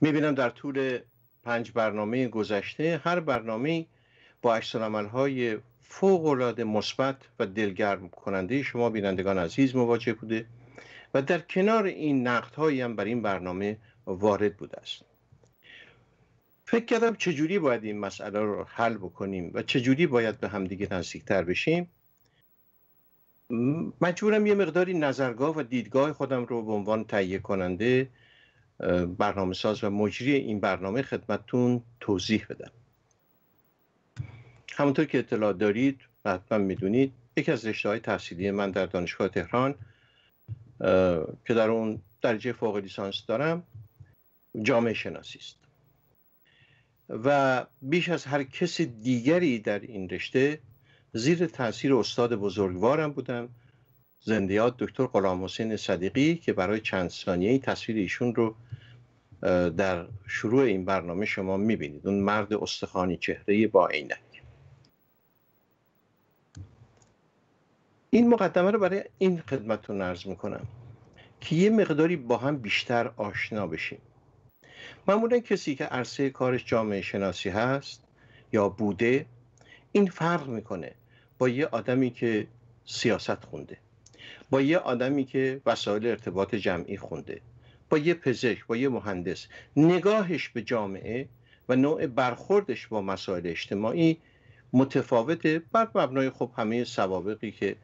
می‌بینم در طول پنج برنامه گذشته هر برنامه با عکس های فوق العاده مثبت و دلگرم کننده شما بینندگان عزیز مواجه بوده و در کنار این نقد هم بر این برنامه وارد بوده است. فکر کردم چجوری باید این مسئله رو حل بکنیم و چجوری باید به همدیگه نزدیکتر بشیم؟ مجبورم یه مقداری نظرگاه و دیدگاه خودم رو به عنوان تهیه کننده برنامه ساز و مجری این برنامه خدمتتون توضیح بدم. همونطور که اطلاع دارید و حتما می‌دونید یکی از رشته های تحصیلی من در دانشگاه تهران که در اون درجه فوق لیسانس دارم جامعه شناسی است. و بیش از هر کس دیگری در این رشته زیر تاثیر استاد بزرگوارم بودم زندیات دکتر غلام حسین صدیقی که برای چند ثانیه تصویر ایشون رو در شروع این برنامه شما می‌بینید. اون مرد استخوانی چهره با عینک. این مقدمه رو برای این خدمتتون عرض می‌کنم که یه مقداری با هم بیشتر آشنا بشیم. معمولا کسی که عرصه کارش جامعه شناسی هست یا بوده این فرق می‌کنه با یه آدمی که سیاست خونده. با یه آدمی که وسایل ارتباط جمعی خونده با یه پزشک با یه مهندس نگاهش به جامعه و نوع برخوردش با مسائل اجتماعی متفاوته بر مبنای خب همه سوابقی که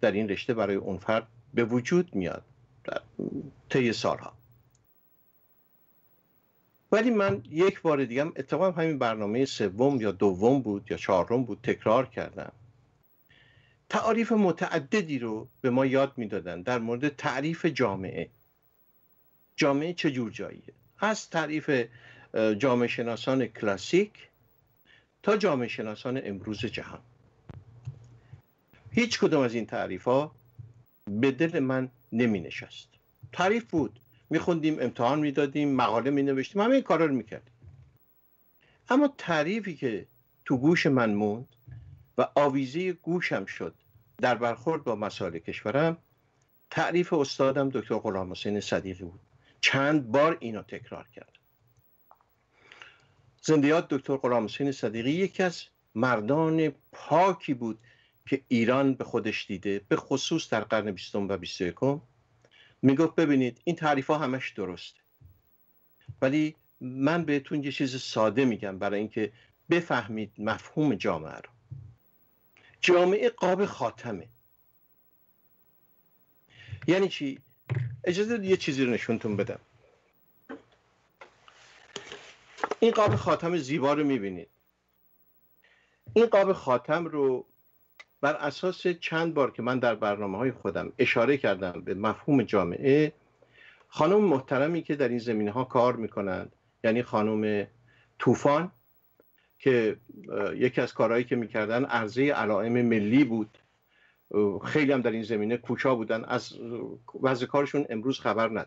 در این رشته برای اون فرد به وجود میاد در طی سالها. ولی من یک بار دیگه اتفاقا همین برنامه سوم یا دوم بود یا چهارم بود تکرار کردم. تعریف متعددی رو به ما یاد می‌دادن در مورد تعریف جامعه. جامعه چه جور جاییه؟ از تعریف جامعه شناسان کلاسیک تا جامعه شناسان امروز جهان. هیچ کدوم از این تعریف ها به دل من نمی نشست تعریف بود. میخوندیم امتحان می‌دادیم مقاله می نوشتیم همه این کارا رو می‌کردیم. اما تعریفی که تو گوش من موند و آویزه گوشم شد. در برخورد با مسائل کشورم تعریف استادم دکتر غلام حسین صدیقی بود. چند بار اینو تکرار کرد. زندیات دکتر غلام حسین صدیقی یکی از مردان پاکی بود که ایران به خودش دیده به خصوص در قرن بیستم و بیست یکم. می‌گفت ببینید این تعریف ها همش درسته. ولی من بهتون یه چیز ساده میگم برای اینکه بفهمید مفهوم جامعه رو. جامعه قاب خاتمه. یعنی چی؟ اجازه یه چیزی رو نشونتون بدم. این قاب خاتم زیبا رو می‌بینید. این قاب خاتم رو بر اساس چند بار که من در برنامه های خودم اشاره کردم به مفهوم جامعه خانم محترمی که در این زمینه ها کار می‌کنند یعنی خانم طوفان که یکی از کارهایی که می‌کردن عرضه علائم ملی بود. خیلی هم در این زمینه کوچا بودن. از وضع کارشون امروز خبر ندارم.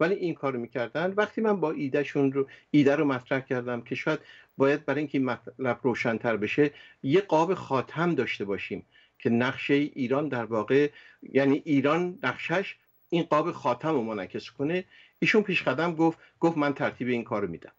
ولی این کارو می‌کردن. وقتی من با ایدهشون رو ایده رو مطرح کردم که شاید باید برای اینکه این مطلب روشنتر بشه یه قاب خاتم داشته باشیم که نقشه ایران در واقع یعنی ایران نقشش این قاب خاتم رو منعکس کنه. ایشون پیش قدم گفت گفت من ترتیب این کارو میدم.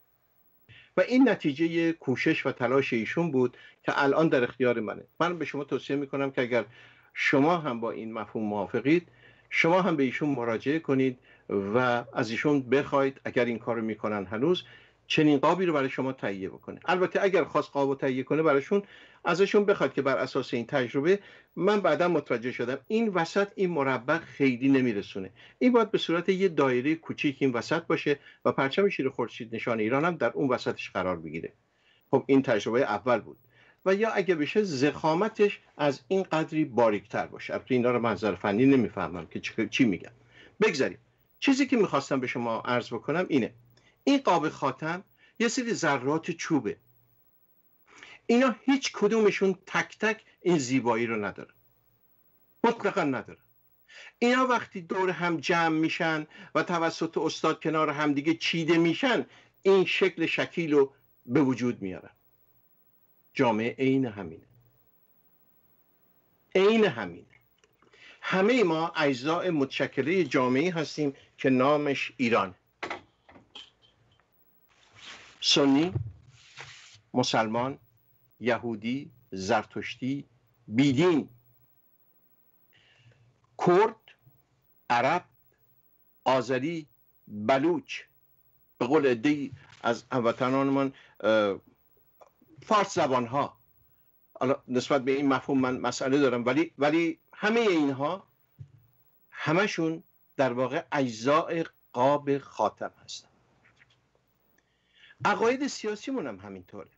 و این نتیجه کوشش و تلاش ایشون بود که الان در اختیار منه. من به شما توصیه می‌کنم که اگر شما هم با این مفهوم موافقید شما هم به ایشون مراجعه کنید و از ایشون بخواید اگر این کارو می‌کنن هنوز چنین قابی رو برای شما تهیه بکنه. البته اگر خواست قاب تهیه کنه براشون ازشون بخواد که بر اساس این تجربه من بعدا متوجه شدم این وسط این مربع خیلی نمیرسونه. این باید به صورت یه دایره کوچیک این وسط باشه و پرچم شیر خورشید نشان ایران هم در اون وسطش قرار بگیره. خب این تجربه اول بود. و یا اگه بشه زخامتش از این قدری باریکتر باشه. البته اینا رو منظر فنی نمی‌فهمم که چی میگم بگذاریم. چیزی که می‌خواستم به شما عرض بکنم اینه. این قاب خاتم یه سری ذرات چوبه. اینا هیچ کدومشون تک تک این زیبایی رو نداره مطلقا نداره اینا وقتی دور هم جمع میشن و توسط استاد کنار همدیگه چیده میشن این شکل شکیل رو به وجود میارن. جامعه عین همینه. عین همینه. همه ما اجزاء متشکله جامعه هستیم که نامش ایران. سنی مسلمان یهودی زرتشتی بیدین. کرد عرب آذری بلوچ. به قول عده از هموطنانمان فارس زبان ها نسبت به این مفهوم من مسئله دارم ولی ولی همه اینها همشون در واقع اجزاء قاب خاتم هستن. عقاید سیاسیمون هم همینطوره.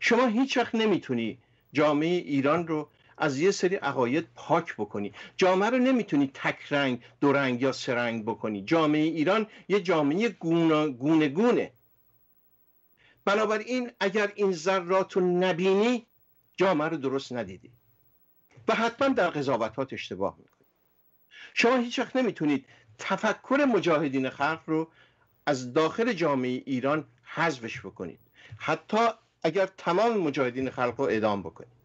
شما هیچ وقت نمی‌تونی جامعه ایران رو از یه سری عقاید پاک بکنی. جامعه رو نمی‌تونی تک رنگ دو رنگ یا سه رنگ بکنی. جامعه ایران یه جامعه گونه گونه بنابراین اگر این ذرات رو نبینی جامعه رو درست ندیدی. و حتما در قضاوتات اشتباه می‌کنی. شما هیچ وقت نمی‌تونید تفکر مجاهدین خلق رو از داخل جامعه ایران حذفش بکنید. حتی اگر تمام مجاهدین خلق رو اعدام بکنید.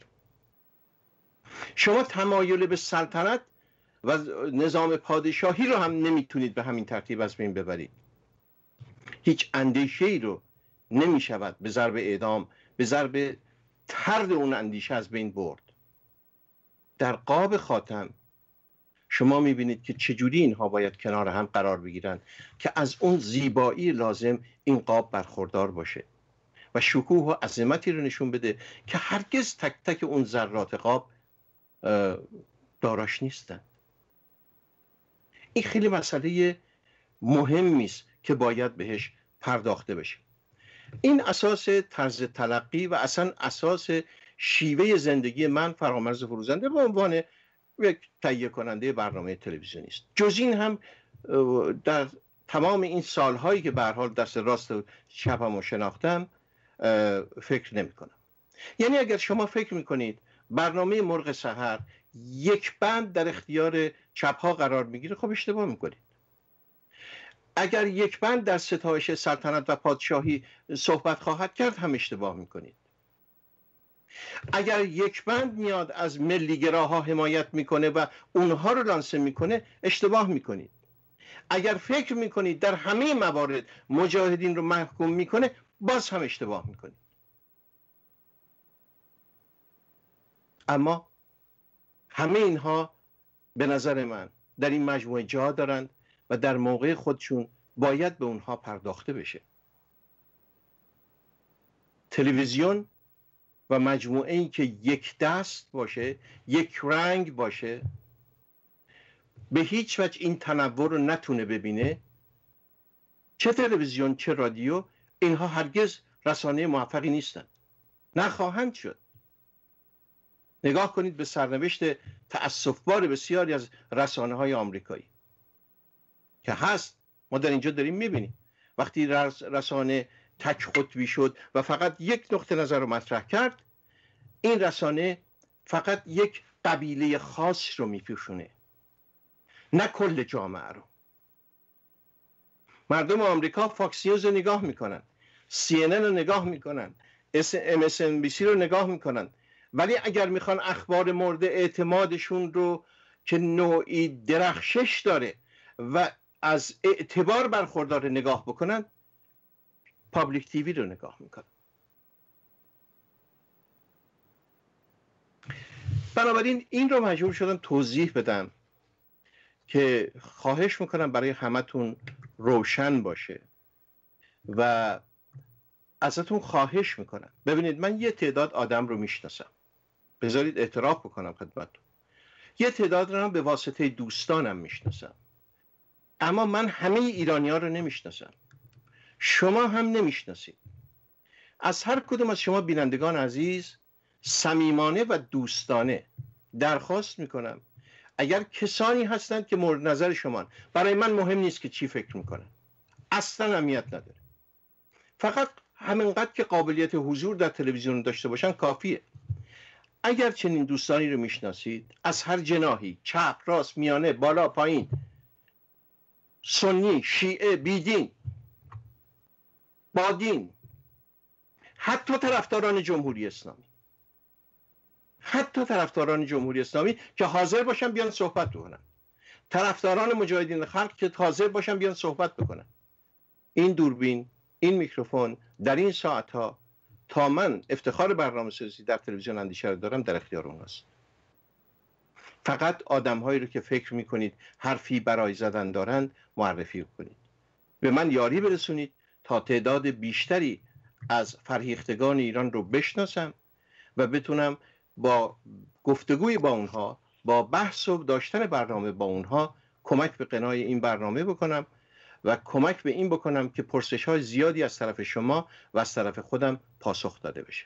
شما تمایل به سلطنت و نظام پادشاهی رو هم نمی‌تونید به همین ترتیب از بین ببرید. هیچ اندیشه ای رو نمی شود به ضرب اعدام به ضرب ترد اون اندیشه از بین برد. در قاب خاتم شما می‌بینید که چجوری اینها باید کنار هم قرار بگیرند که از اون زیبایی لازم این قاب برخوردار باشه. و شکوه و عظمتی رو نشون بده که هرگز تک تک اون ذرات قاب داراش نیستند این خیلی مسئله مهمی است که باید بهش پرداخته بشه. این اساس طرز تلقی و اصلا اساس شیوه زندگی من فرامرز فروزنده به عنوان یک تهیه کننده برنامه تلویزیونی است جز این هم در تمام این سالهایی که به حال دست راست چپم و شناختم فکر نمی کنم یعنی اگر شما فکر می‌کنید برنامه مرغ سحر یک بند در اختیار چپ ها قرار می‌گیره خب اشتباه می‌کنید. اگر یک بند در ستایش سلطنت و پادشاهی صحبت خواهد کرد هم اشتباه می‌کنید. اگر یک بند میاد از ملیگراها حمایت می‌کنه و اونها رو لانسه می‌کنه اشتباه می‌کنید. اگر فکر می‌کنید در همه موارد مجاهدین رو محکوم می‌کنه باز هم اشتباه می‌کنید اما همه اینها به نظر من در این مجموعه جا دارند و در موقع خودشون باید به اونها پرداخته بشه. تلویزیون و مجموعه این که یک دست باشه یک رنگ باشه به هیچ وجه این تنوع رو نتونه ببینه. چه تلویزیون چه رادیو اینها هرگز رسانه موفقی نیستند. نخواهند شد. نگاه کنید به سرنوشت تأصفبار بسیاری از رسانه های آمریکایی. که هست ما در اینجا داریم می‌بینیم. وقتی رسانه تک خطبی شد و فقط یک نقطه نظر رو مطرح کرد این رسانه فقط یک قبیله خاص رو میپوشونه. نه کل جامعه رو. مردم آمریکا Fox News نگاه می‌کنن. CNN رو نگاه می‌کنن. MSNBC رو نگاه می‌کنن. ولی اگر می‌خوان اخبار مورد اعتمادشون رو که نوعی درخشش داره و از اعتبار برخوردار نگاه بکنن Public TV رو نگاه می‌کنن. بنابراین این رو مجبور شدم توضیح بدم که خواهش می‌کنم برای همتون روشن باشه و ازتون خواهش می‌کنم. ببینید من یه تعداد آدم رو می‌شناسم. بذارید اعتراف بکنم خدمتتون. یه تعداد رو هم به واسطه دوستانم می‌شناسم. اما من همه ایرانی ها رو نمی‌شناسم. شما هم نمی‌شناسید. از هر کدوم از شما بینندگان عزیز صمیمانه و دوستانه درخواست می‌کنم. اگر کسانی هستند که مورد نظر شما برای من مهم نیست که چی فکر می‌کنن. اصلا اهمیت نداره. فقط همینقدر که قابلیت حضور در تلویزیون داشته باشن کافیه. اگر چنین دوستانی رو می‌شناسید از هر جناهی چپ راست میانه بالا پایین سنی شیعه بیدین بادین حتی طرفداران جمهوری اسلامی حتی طرفداران جمهوری اسلامی که حاضر باشن بیان صحبت بکنن. طرفداران مجاهدین خلق که حاضر باشن بیان صحبت بکنن. این دوربین این میکروفون در این ساعت ها تا من افتخار برنامه سازی در تلویزیون اندیشه رو دارم در اختیار اون هست. فقط آدم هایی رو که فکر می‌کنید حرفی برای زدن دارند معرفی کنید. به من یاری برسونید تا تعداد بیشتری از فرهیختگان ایران رو بشناسم و بتونم با گفتگوی با اونها با بحث و داشتن برنامه با اونها کمک به قنای این برنامه بکنم و کمک به این بکنم که پرسش های زیادی از طرف شما و از طرف خودم پاسخ داده بشه.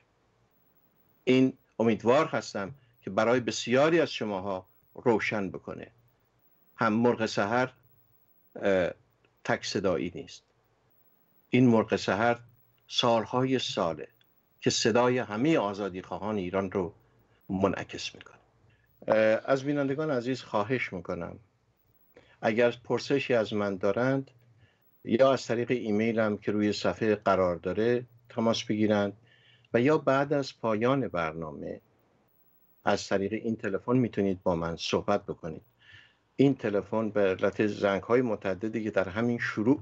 این امیدوار هستم که برای بسیاری از شماها روشن بکنه. هم مرغ سهر تک صدایی نیست. این مرغ سهر سالهای ساله که صدای همه آزادی خواهان ایران رو منعکس می‌کنه از بینندگان عزیز خواهش می‌کنم. اگر پرسشی از من دارند یا از طریق ایمیلم که روی صفحه قرار داره تماس بگیرند و یا بعد از پایان برنامه از طریق این تلفن می‌تونید با من صحبت بکنید. این تلفن به علت زنگ های متعددی که در همین شروع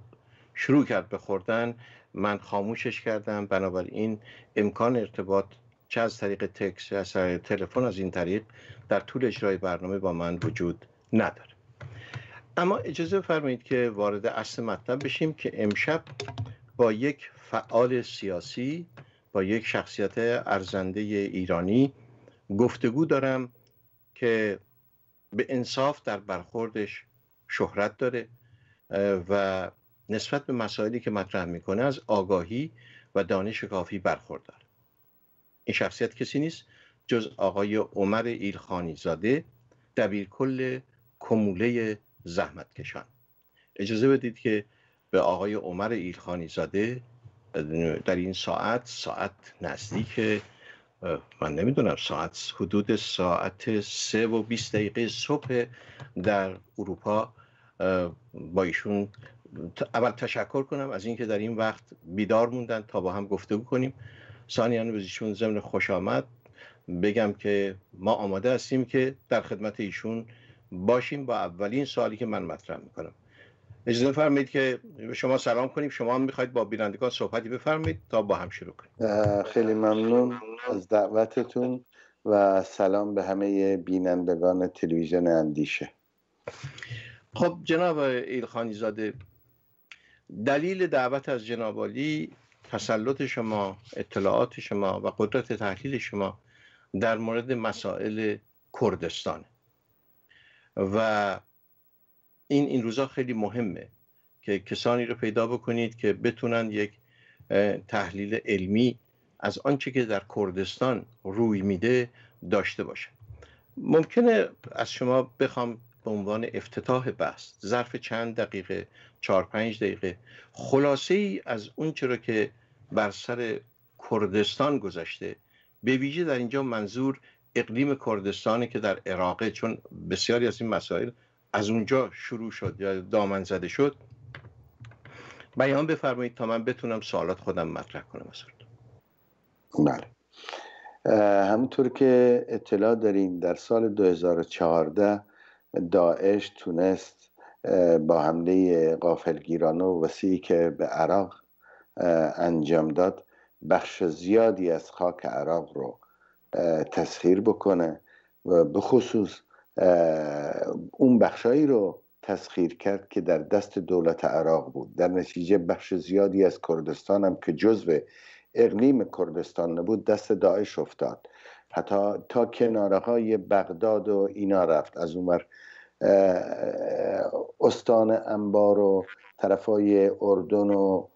شروع کرد به من خاموشش کردم. بنابراین امکان ارتباط چه از طریق تکس از طریق تلفن از این طریق در طول اجرای برنامه با من وجود نداره. اما اجازه فرمایید که وارد اصل مطلب بشیم که امشب با یک فعال سیاسی با یک شخصیت ارزنده ایرانی گفتگو دارم که به انصاف در برخوردش شهرت داره و نسبت به مسائلی که مطرح می‌کنه از آگاهی و دانش کافی برخوردار. این شخصیت کسی نیست جز آقای عمر ایلخانی زاده دبیر کل کموله زحمتکشان اجازه بدید که به آقای عمر ایلخانی زاده در این ساعت ساعت نزدیک من نمی‌دونم ساعت حدود ساعت سه و 20 دقیقه صبح در اروپا با ایشون اول تشکر کنم از اینکه در این وقت بیدار موندن تا با هم گفتگو کنیم. ثانیا به ایشون ضمن خوش آمد بگم که ما آماده هستیم که در خدمت ایشون باشیم با اولین سوالی که من مطرح می‌کنم. اجازه فرمایید که به شما سلام کنیم. شما هم می‌خواید با بینندگان صحبتی بفرمایید تا با هم شروع کنیم. خیلی ممنون از دعوتتون و سلام به همه بینندگان تلویزیون اندیشه. خب جناب ایلخانی زاده دلیل دعوت از جناب علی تسلط شما اطلاعات شما و قدرت تحلیل شما در مورد مسائل کردستان و این این روزا خیلی مهمه که کسانی رو پیدا بکنید که بتونن یک تحلیل علمی از آنچه که در کردستان روی میده داشته باشن. ممکنه از شما بخوام به عنوان افتتاح بحث ظرف چند دقیقه چهار پنج دقیقه خلاصه ای از اون چرا که بر سر کردستان گذشته به ویژه در اینجا منظور اقلیم کردستانی که در عراقه چون بسیاری از این مسائل از اونجا شروع شد یا دامن زده شد. بیان بفرمایید تا من بتونم سوالات خودم مطرح کنم بله. همونطور که اطلاع دارین در سال 2014 داعش تونست با حمله قافلگیرانه و وسیعی که به عراق انجام داد بخش زیادی از خاک عراق رو تسخیر بکنه و به خصوص اون بخشایی رو تسخیر کرد که در دست دولت عراق بود. در نتیجه بخش زیادی از کردستان هم که جزو اقلیم کردستان نبود دست داعش افتاد. حتی تا کناره های بغداد و اینا رفت. از اونور استان انبار و طرفای اردن و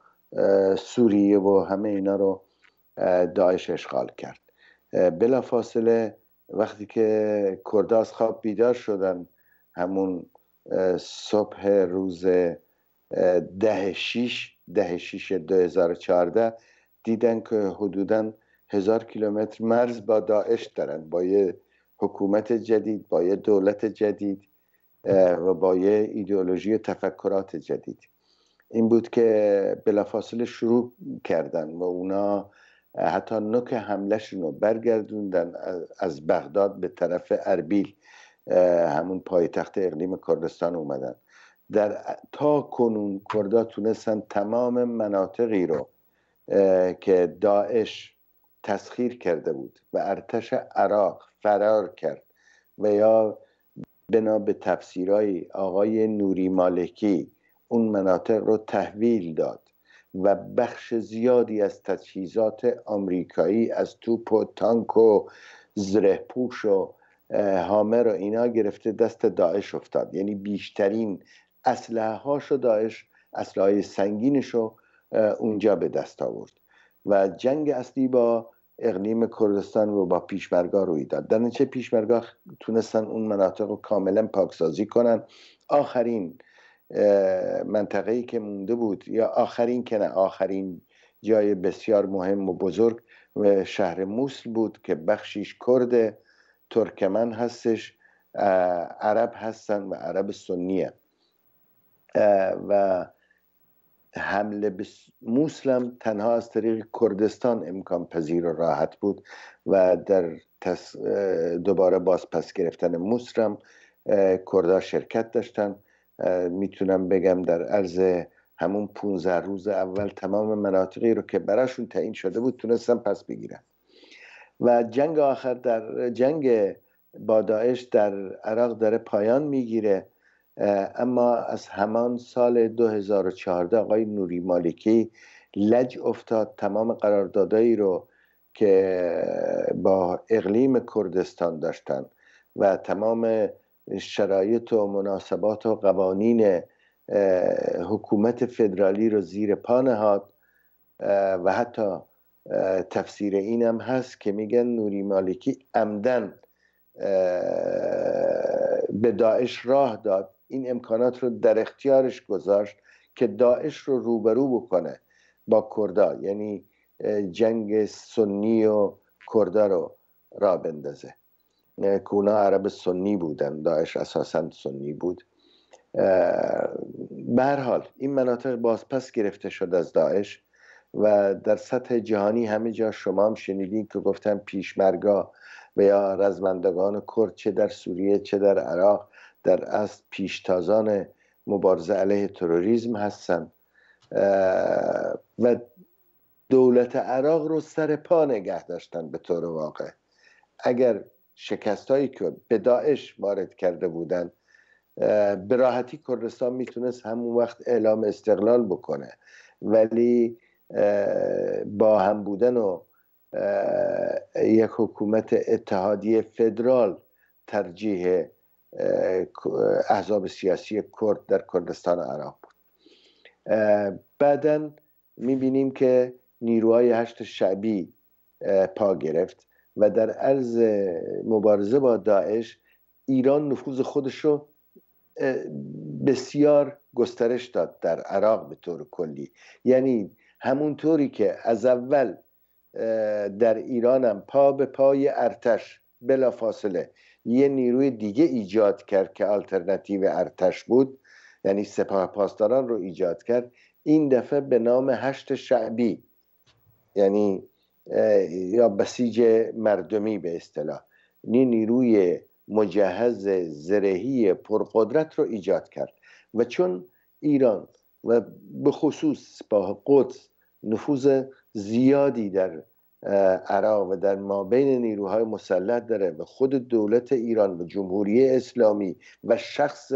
سوریه و همه اینا رو داعش اشغال کرد. بلا فاصله وقتی که کرداز خواب بیدار شدن همون صبح روز ده شیش ده شیش چارده دیدن که حدودا هزار کیلومتر مرز با داعش دارن با یه حکومت جدید با یه دولت جدید و با یه ایدئولوژی تفکرات جدید. این بود که بلافاصله شروع کردن و اونا حتی نوک حملهشون رو برگردوندن از بغداد به طرف اربیل همون پایتخت اقلیم کردستان اومدن. در تا کنون کردا تونستن تمام مناطقی رو که داعش تسخیر کرده بود و ارتش عراق فرار کرد و یا بنا به تفسیرهای آقای نوری مالکی اون مناطق رو تحویل داد. و بخش زیادی از تجهیزات آمریکایی از توپ و تانک و زره پوش و هامر و اینا گرفته دست داعش افتاد. یعنی بیشترین اسلحه هاشو داعش اسلحه سنگینش رو اونجا به دست آورد. و جنگ اصلی با اقلیم کردستان رو با پیشمرگاه روی داد. در نتیجه پیشمرگاه تونستن اون مناطق رو کاملا پاکسازی کنن. آخرین منطقه ای که مونده بود. یا آخرین که نه آخرین جای بسیار مهم و بزرگ و شهر موسل بود که بخشیش کرد ترکمن هستش عرب هستن و عرب سنیه. و حمله به موسلم تنها از طریق کردستان امکان پذیر و راحت بود و در دوباره باز پس گرفتن موسلم کردا شرکت داشتن. می‌تونم بگم در عرض همون 15 روز اول تمام مناطقی رو که براشون تعیین شده بود تونستن پس بگیرن و جنگ آخر در جنگ با داعش در عراق داره پایان می‌گیره. اما از همان سال 2014 آقای نوری مالکی لج افتاد. تمام قراردادهایی رو که با اقلیم کردستان داشتن و تمام شرایط و مناسبات و قوانین حکومت فدرالی رو زیر پا نهاد. و حتی تفسیر اینم هست که میگن نوری مالکی عمدن به داعش راه داد. این امکانات رو در اختیارش گذاشت که داعش رو روبرو بکنه با کردا. یعنی جنگ سنی و کردا رو را بندازه. کونا عرب سنی بودن. داعش اساسا سنی بود. حال این مناطق بازپس گرفته شد از داعش و در سطح جهانی همه جا شما هم شنیدین که گفتم پیشمرگا و یا رزمندگان کرد چه در سوریه چه در عراق در از پیشتازان مبارزه علیه تروریسم هستن. و دولت عراق رو سر پا نگه داشتن به طور واقع. اگر شکست هایی که به داعش وارد کرده بودن به راحتی کردستان می‌تونست همون وقت اعلام استقلال بکنه. ولی با هم بودن و یک حکومت اتحادی فدرال ترجیح احزاب سیاسی کرد در کردستان عراق بود. بعدا می‌بینیم که نیروهای هشت شعبی پا گرفت. و در عرض مبارزه با داعش ایران نفوذ خودش رو بسیار گسترش داد در عراق به طور کلی. یعنی همونطوری که از اول در ایرانم پا به پای ارتش بلا فاصله یه نیروی دیگه ایجاد کرد که آلترناتیو ارتش بود یعنی سپاه پاسداران رو ایجاد کرد این دفعه به نام هشت شعبی. یعنی یا بسیج مردمی به اصطلاح. این نیروی مجهز زرهی پرقدرت رو ایجاد کرد. و چون ایران و به خصوص با قدس نفوذ زیادی در عراق و در ما بین نیروهای مسلط داره و خود دولت ایران و جمهوری اسلامی و شخص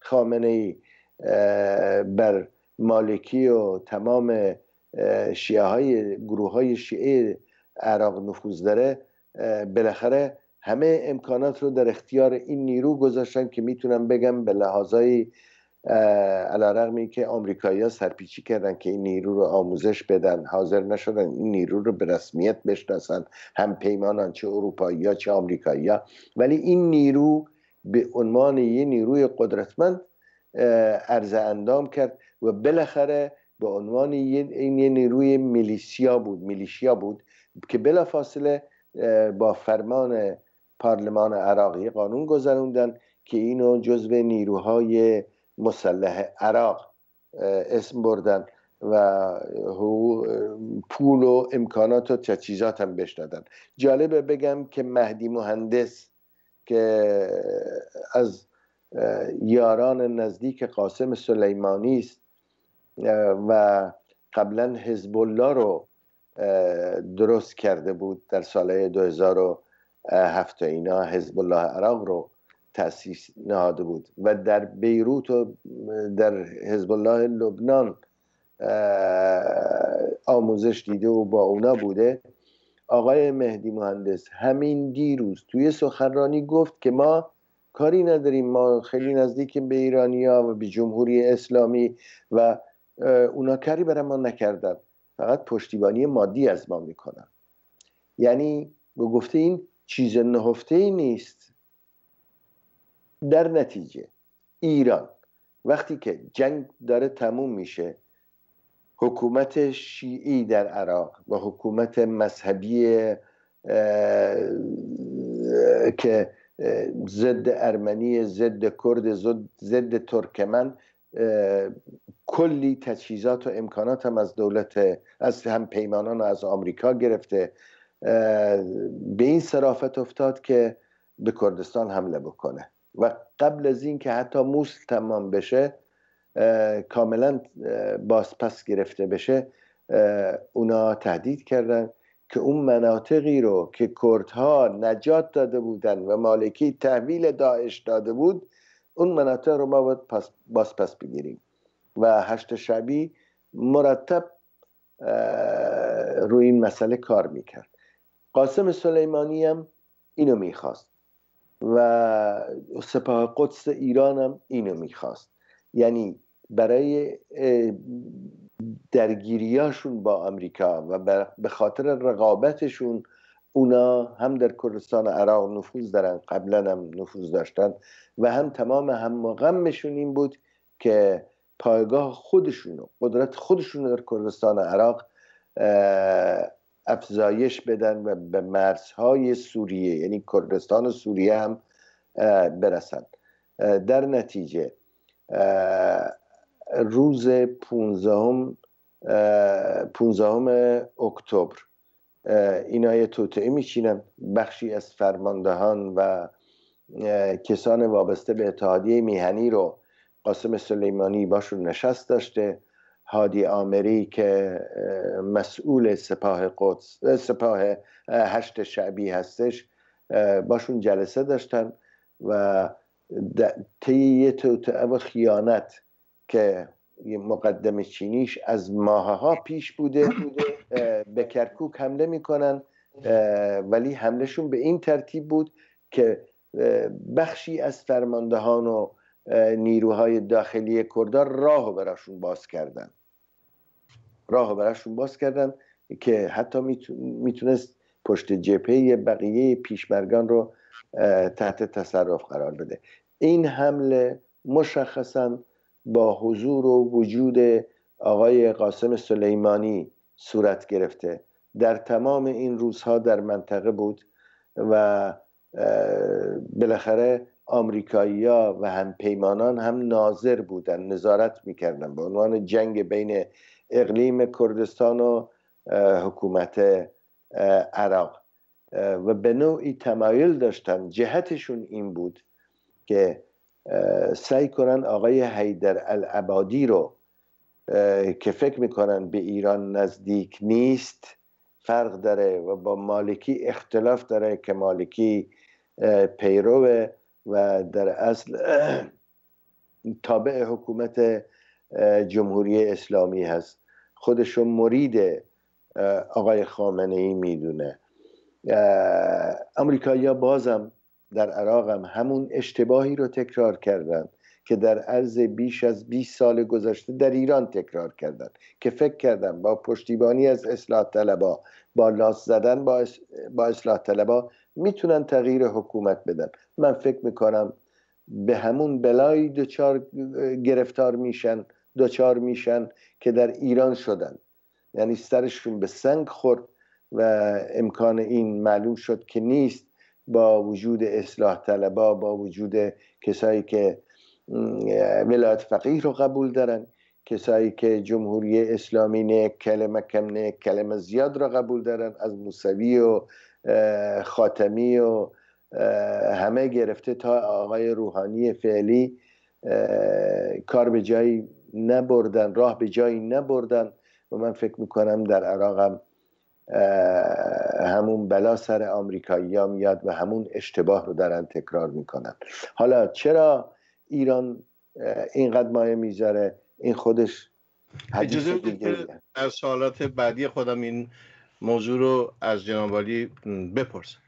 خامنه ای بر مالکی و تمام شیعه های گروه های شیعه عراق نفوذ داره بالاخره همه امکانات رو در اختیار این نیرو گذاشتن که می‌تونم بگم به لحاظای علا رقمی که آمریکایی ها سرپیچی کردن که این نیرو رو آموزش بدن حاضر نشدن این نیرو رو به رسمیت بشناسن هم پیمانان چه اروپایی ها چه آمریکایی ها ولی این نیرو به عنوان یه نیروی قدرتمند عرض اندام کرد و بالاخره به عنوان این یه نیروی میلیشیا بود میلیشیا بود که بلافاصله با فرمان پارلمان عراقی قانون گذروندن که اینو جزو نیروهای مسلح عراق اسم بردن و پول و امکانات و تجهیزات هم بهش دادن. جالبه بگم که مهدی مهندس که از یاران نزدیک قاسم سلیمانی است و قبلا حزب الله رو درست کرده بود در سال 2007 اینا حزب الله عراق رو تأسیس نهاده بود. و در بیروت و در حزب الله لبنان آموزش دیده و با اونا بوده. آقای مهدی مهندس همین دیروز توی سخنرانی گفت که ما کاری نداریم ما خیلی نزدیکیم به ایرانیا و به جمهوری اسلامی و اونا کاری برای ما نکردن. فقط پشتیبانی مادی از ما می‌کنن. یعنی به گفته این چیز نهفته ای نیست. در نتیجه ایران وقتی که جنگ داره تموم میشه حکومت شیعی در عراق و حکومت مذهبی که ضد ارمنی ضد کرد ضد ترکمن کلی تجهیزات و امکانات هم از دولت از هم پیمانان و از آمریکا گرفته. به این صرافت افتاد که به کردستان حمله بکنه. و قبل از این که حتی موسل تمام بشه کاملا بازپس گرفته بشه اونا تهدید کردن که اون مناطقی رو که کردها نجات داده بودن و مالکی تحویل داعش داده بود اون مناطق رو ما باید بازپس بگیریم. و هشت شبی مرتب روی این مسئله کار می‌کرد. قاسم سلیمانی هم اینو می‌خواست. و سپاه قدس ایران هم اینو می‌خواست. یعنی برای درگیریاشون با امریکا و به خاطر رقابتشون اونا هم در کردستان عراق نفوذ دارن قبلا هم نفوذ داشتن و هم تمام هم غمشون این بود که پایگاه خودشون قدرت خودشون در کردستان عراق افزایش بدن و به مرزهای سوریه یعنی کردستان سوریه هم برسن. در نتیجه روز 15 15 اکتبر اینا یه توطعه میشینن بخشی از فرماندهان و کسان وابسته به اتحادیه میهنی رو قاسم سلیمانی باشون نشست داشته. هادی آمری که مسئول سپاه قدس سپاه هشت شعبی هستش باشون جلسه داشتن و طی توطعه و خیانت که مقدم چینیش از ماه ها پیش بوده به کرکوک حمله می‌کنن ولی حملهشون به این ترتیب بود که بخشی از فرماندهان و نیروهای داخلی کردار راه براشون باز کردن. راه براشون باز کردن که حتی می‌تونست پشت جبهه بقیه پیشمرگان رو تحت تصرف قرار بده. این حمله مشخصا با حضور و وجود آقای قاسم سلیمانی صورت گرفته. در تمام این روزها در منطقه بود و بالاخره آمریکایی‌ها و هم پیمانان هم ناظر بودن نظارت می‌کردن به عنوان جنگ بین اقلیم کردستان و حکومت عراق. و به نوعی تمایل داشتن. جهتشون این بود که سعی کنن آقای حیدر العبادی رو که فکر می‌کنن به ایران نزدیک نیست فرق داره و با مالکی اختلاف داره که مالکی پیرو و در اصل تابع حکومت جمهوری اسلامی هست. خودشو مرید آقای خامنه ای می‌دونه امریکایی بازم در عراق هم همون اشتباهی رو تکرار کردند که در عرض بیش از 20 سال گذشته در ایران تکرار کردند که فکر کردم با پشتیبانی از اصلاح طلبا با لاس زدن با, با اصلاح طلبا می‌تونن تغییر حکومت بدن. من فکر می‌کنم به همون بلایی دوچار گرفتار میشن دوچار میشن که در ایران شدن. یعنی سرشون به سنگ خورد و امکان این معلوم شد که نیست با وجود اصلاح طلبا با وجود کسایی که ولایت فقیه رو قبول دارن. کسایی که جمهوری اسلامی نه کلمه کم نه کلمه زیاد رو قبول دارن. از موسوی و خاتمی و همه گرفته تا آقای روحانی فعلی کار به جایی نبردن راه به جایی نبردن. و من فکر می‌کنم در عراقم همون بلا سر آمریکایی میاد و همون اشتباه رو دارن تکرار می‌کنن. حالا چرا ایران اینقدر مایه می‌ذاره این خودش اجازه در سوالات بعدی خودم این موضوع رو از جنابالی بپرسم.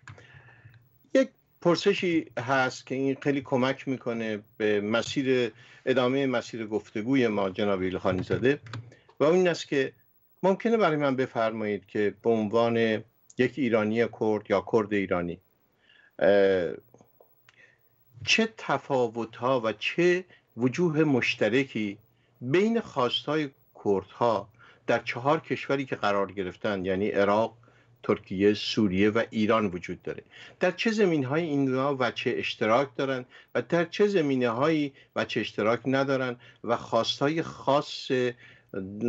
یک پرسشی هست که این خیلی کمک می‌کنه به مسیر ادامه مسیر گفتگوی ما جناب ایلخانی زاده و این است که ممکنه برای من بفرمایید که به عنوان یک ایرانی کرد یا کرد ایرانی چه تفاوت ها و چه وجوه مشترکی بین خواستهای کردها در چهار کشوری که قرار گرفتن یعنی عراق ترکیه سوریه و ایران وجود داره. در چه زمین های اینها وچه اشتراک دارن و در چه زمینه هایی وچه اشتراک ندارن و خواستهای خاص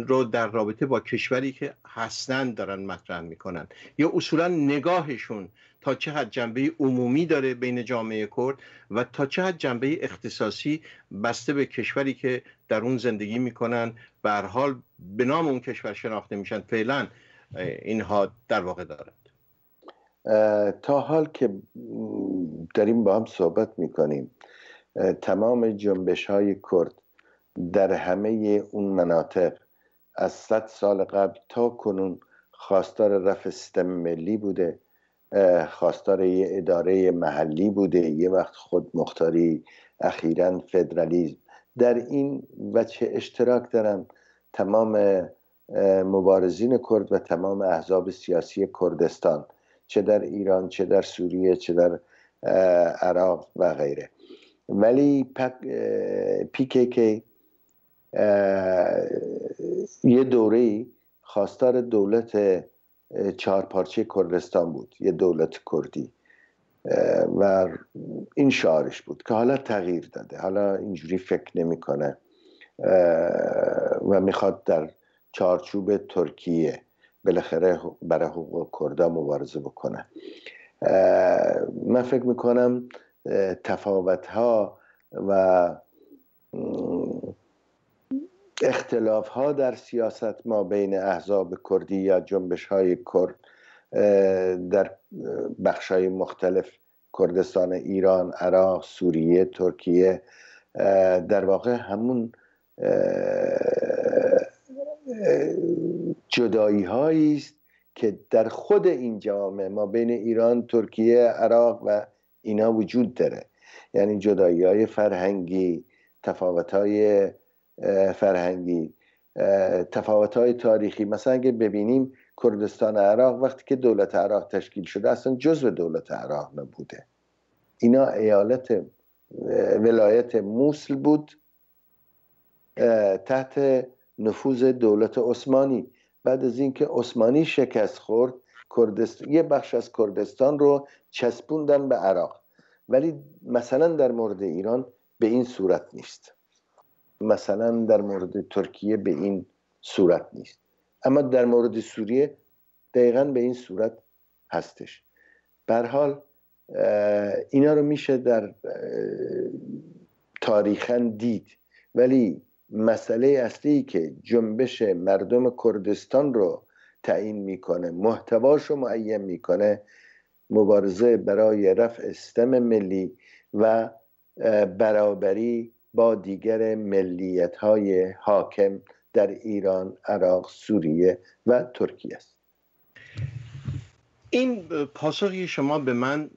رو در رابطه با کشوری که هستند دارن مطرح می‌کنن. یا اصولا نگاهشون تا چه حد جنبه عمومی داره بین جامعه کرد و تا چه حد جنبه اختصاصی بسته به کشوری که در اون زندگی می‌کنن به حال به نام اون کشور شناخته میشن فعلا اینها در واقع دارند. تا حال که داریم با هم صحبت می‌کنیم تمام جنبش های کرد در همه اون مناطق. از صد سال قبل تا کنون خواستار رفع سیستم ملی بوده خواستار یه اداره محلی بوده. یه وقت خود مختاری اخیرا فدرالیزم. در این وجه اشتراک دارن تمام مبارزین کرد و تمام احزاب سیاسی کردستان. چه در ایران چه در سوریه چه در عراق و غیره. ولی پی کی کی یه دوره خواستار دولت چهارپارچه کردستان بود یه دولت کردی. و این شعارش بود که حالا تغییر داده حالا اینجوری فکر نمی‌کنه. و می‌خواد در چارچوب ترکیه بالاخره برای حقوق کردا مبارزه بکنه. من فکر می‌کنم تفاوت ها و اختلاف ها در سیاست ما بین احزاب کردی یا جنبش های کرد در بخش های مختلف کردستان ایران عراق سوریه ترکیه در واقع همون جدایی هایی است که در خود این جامعه ما بین ایران ترکیه عراق و اینا وجود داره. یعنی جدایی های فرهنگی تفاوت های فرهنگی. تفاوت های تاریخی. مثلا اگه ببینیم کردستان عراق وقتی که دولت عراق تشکیل شده اصلا جزء دولت عراق نبوده. اینا ایالت ولایت موسل بود تحت نفوذ دولت عثمانی. بعد از اینکه عثمانی شکست خورد کردستان یه بخش از کردستان رو چسبوندن به عراق. ولی مثلا در مورد ایران به این صورت نیست. مثلا در مورد ترکیه به این صورت نیست. اما در مورد سوریه دقیقا به این صورت هستش. حال اینا رو میشه در تاریخا دید. ولی مسئله اصلی که جنبش مردم کردستان رو تعیین می‌کنه محتواش رو معین می‌کنه مبارزه برای رفع سیستم ملی و برابری با دیگر ملیت های حاکم در ایران، عراق، سوریه و ترکیه است. این پاسخی شما به من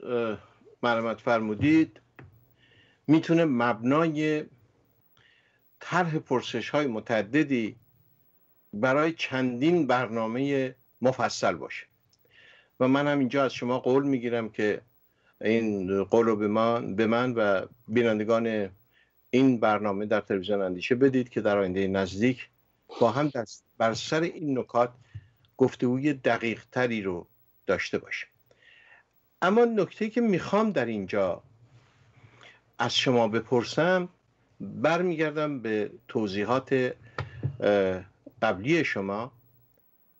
مرمت فرمودید می‌تونه مبنای طرح پرسش های متعددی برای چندین برنامه مفصل باشه. و من هم اینجا از شما قول می‌گیرم که این قول رو به من, به من و بینندگان این برنامه در تلویزیون اندیشه بدید که در آینده نزدیک با هم دست بر سر این نکات گفتگوی دقیق تری رو داشته باشیم. اما نکته که می‌خوام در اینجا از شما بپرسم برمیگردم به توضیحات قبلی شما.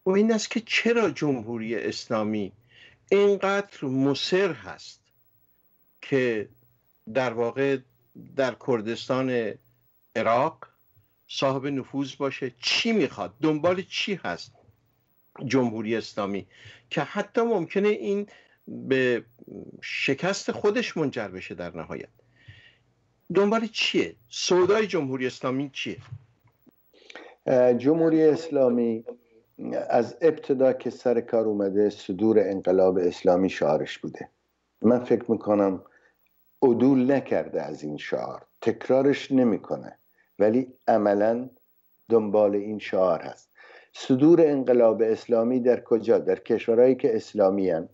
و این است که چرا جمهوری اسلامی اینقدر مصر هست که در واقع در کردستان عراق صاحب نفوذ باشه. چی می‌خواد؟ دنبال چی هست جمهوری اسلامی؟ که حتی ممکنه این به شکست خودش منجر بشه در نهایت. دنبال چیه؟ سودای جمهوری اسلامی چیه؟ جمهوری اسلامی از ابتدا که سر کار اومده صدور انقلاب اسلامی شعارش بوده. من فکر می‌کنم عدول نکرده از این شعار. تکرارش نمی‌کنه. ولی عملا دنبال این شعار هست. صدور انقلاب اسلامی در کجا؟ در کشورهایی که اسلامی هن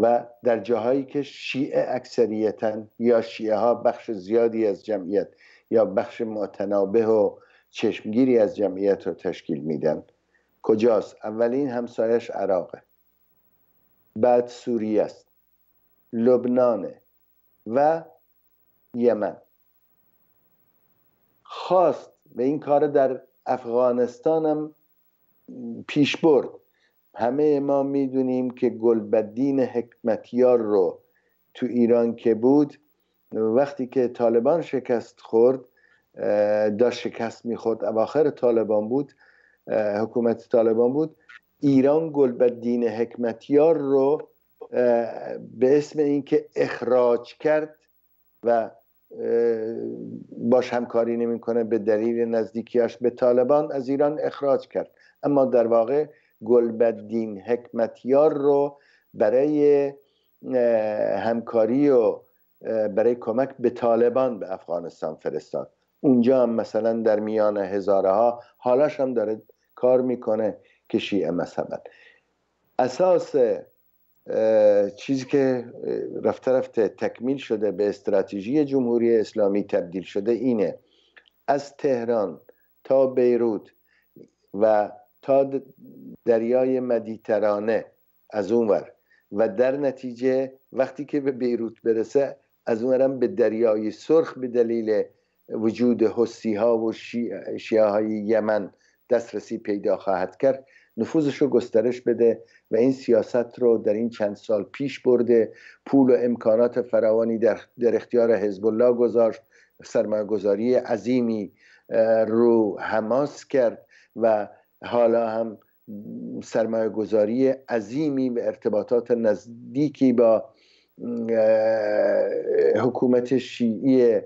و در جاهایی که شیعه اکثریتا یا شیعه ها بخش زیادی از جمعیت یا بخش متنابه و چشمگیری از جمعیت رو تشکیل میدن. کجاست؟ اولین همسایش عراقه. بعد سوریه است. لبنانه. و یمن. خواست و این کار در افغانستان هم پیش برد. همه ما می‌دونیم که گلبدین حکمتیار رو تو ایران که بود وقتی که طالبان شکست خورد داشت شکست می‌خورد. اواخر طالبان بود حکومت طالبان بود. ایران گلبدین حکمتیار رو به اسم اینکه اخراج کرد و باش همکاری نمی‌کنه به دلیل نزدیکیش به طالبان از ایران اخراج کرد. اما در واقع گلبدین حکمتیار رو برای همکاری و برای کمک به طالبان به افغانستان فرستاد. اونجا هم مثلا در میان هزاره ها حالاش هم داره کار می‌کنه که شیعه مذهبن. اساس چیزی که رفته رفته تکمیل شده به استراتژی جمهوری اسلامی تبدیل شده اینه. از تهران تا بیروت و تا دریای مدیترانه از اونور و در نتیجه وقتی که به بیروت برسه از اونورم به دریای سرخ به دلیل وجود حسی ها و شیعه های یمن دسترسی پیدا خواهد کرد. نفوذش رو گسترش بده و این سیاست رو در این چند سال پیش برده. پول و امکانات فراوانی در, در اختیار حزب الله گذاشت. سرمایه گذاری عظیمی رو حماس کرد و حالا هم سرمایه گذاری عظیمی و ارتباطات نزدیکی با حکومت شیعی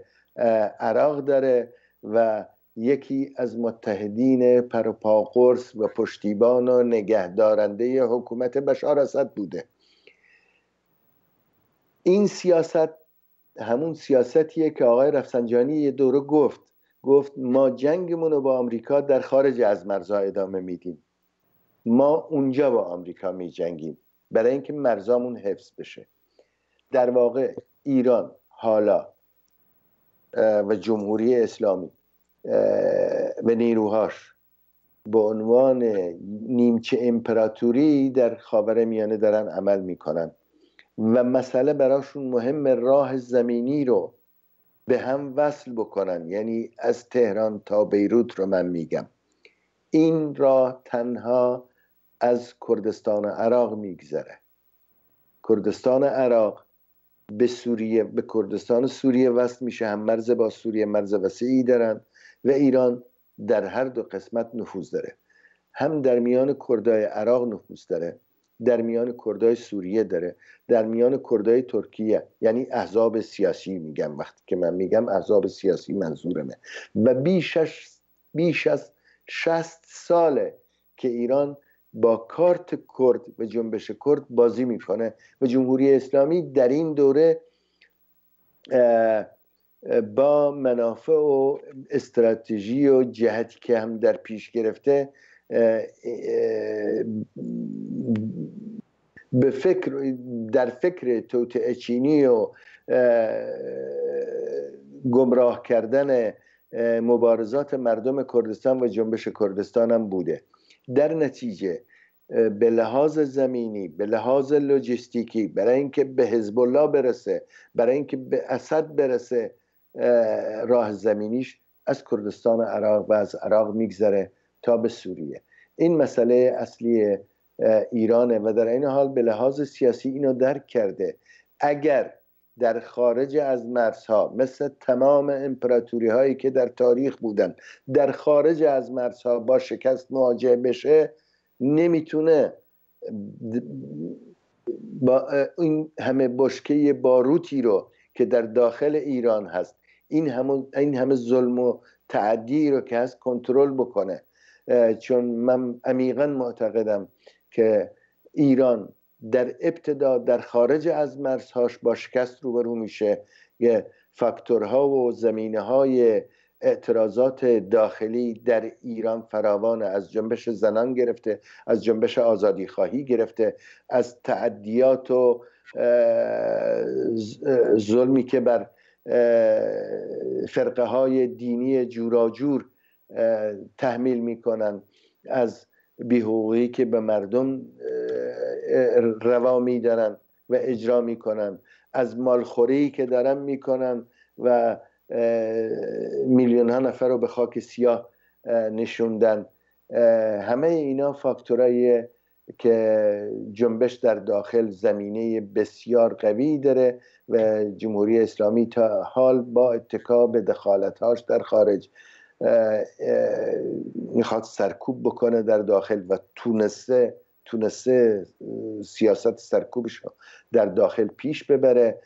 عراق داره و یکی از متحدین پرپاقرس و پشتیبان و نگهدارنده حکومت بشار اسد بوده. این سیاست همون سیاستیه که آقای رفسنجانی یه دوره گفت. گفت ما جنگمون رو با آمریکا در خارج از مرزها ادامه میدیم. ما اونجا با آمریکا می جنگیم برای اینکه مرزامون حفظ بشه. در واقع ایران حالا و جمهوری اسلامی و نیروهاش. به عنوان نیمچه امپراتوری در خاور میانه دارن عمل می‌کنن. و مسئله براشون مهم راه زمینی رو به هم وصل بکنن. یعنی از تهران تا بیروت رو من میگم. این راه تنها از کردستان عراق میگذره. کردستان عراق به سوریه به کردستان سوریه وصل میشه. هم مرز با سوریه مرز وسیعی دارن. و ایران در هر دو قسمت نفوذ داره. هم در میان کردای عراق نفوذ داره در میان کردای سوریه داره در میان کردای ترکیه. یعنی احزاب سیاسی میگم وقتی که من میگم احزاب سیاسی منظورمه. و بیش, بیش از شست ساله که ایران با کارت کرد و جنبش کرد بازی می‌کنه. و جمهوری اسلامی در این دوره با منافع و استراتژی و جهتی که هم در پیش گرفته به فکر در فکر توت چینی و گمراه کردن مبارزات مردم کردستان و جنبش کردستان هم بوده. در نتیجه به لحاظ زمینی به لحاظ لوجستیکی برای اینکه به حزب الله برسه برای اینکه به اسد برسه راه زمینیش از کردستان عراق و از عراق میگذره تا به سوریه. این مسئله اصلی ایرانه و در این حال به لحاظ سیاسی اینو درک کرده. اگر در خارج از مرزها مثل تمام امپراتوری هایی که در تاریخ بودن در خارج از مرزها با شکست مواجه بشه نمی‌تونه با این همه بشکه باروتی رو که در داخل ایران هست. این همه, این همه ظلم و تعدی رو که هست کنترل بکنه. چون من عمیقا معتقدم که ایران در ابتدا در خارج از مرزهاش با شکست روبرو میشه. یه فاکتورها و زمینه های اعتراضات داخلی در ایران فراوان از جنبش زنان گرفته از جنبش آزادی خواهی گرفته از تعدیات و ظلمی که بر فرقه های دینی جوراجور تحمیل می‌کنن از بیحقوقی که به مردم روا میدارن و اجرا می‌کنن از مالخوری که دارن می‌کنن و میلیون ها نفر رو به خاک سیاه نشوندن. همه اینا فاکتورایی که جنبش در داخل زمینه بسیار قوی داره و جمهوری اسلامی تا حال با اتکا به دخالتهاش در خارج می‌خواد سرکوب بکنه در داخل و تونسته تونسته سیاست سرکوبش رو در داخل پیش ببره.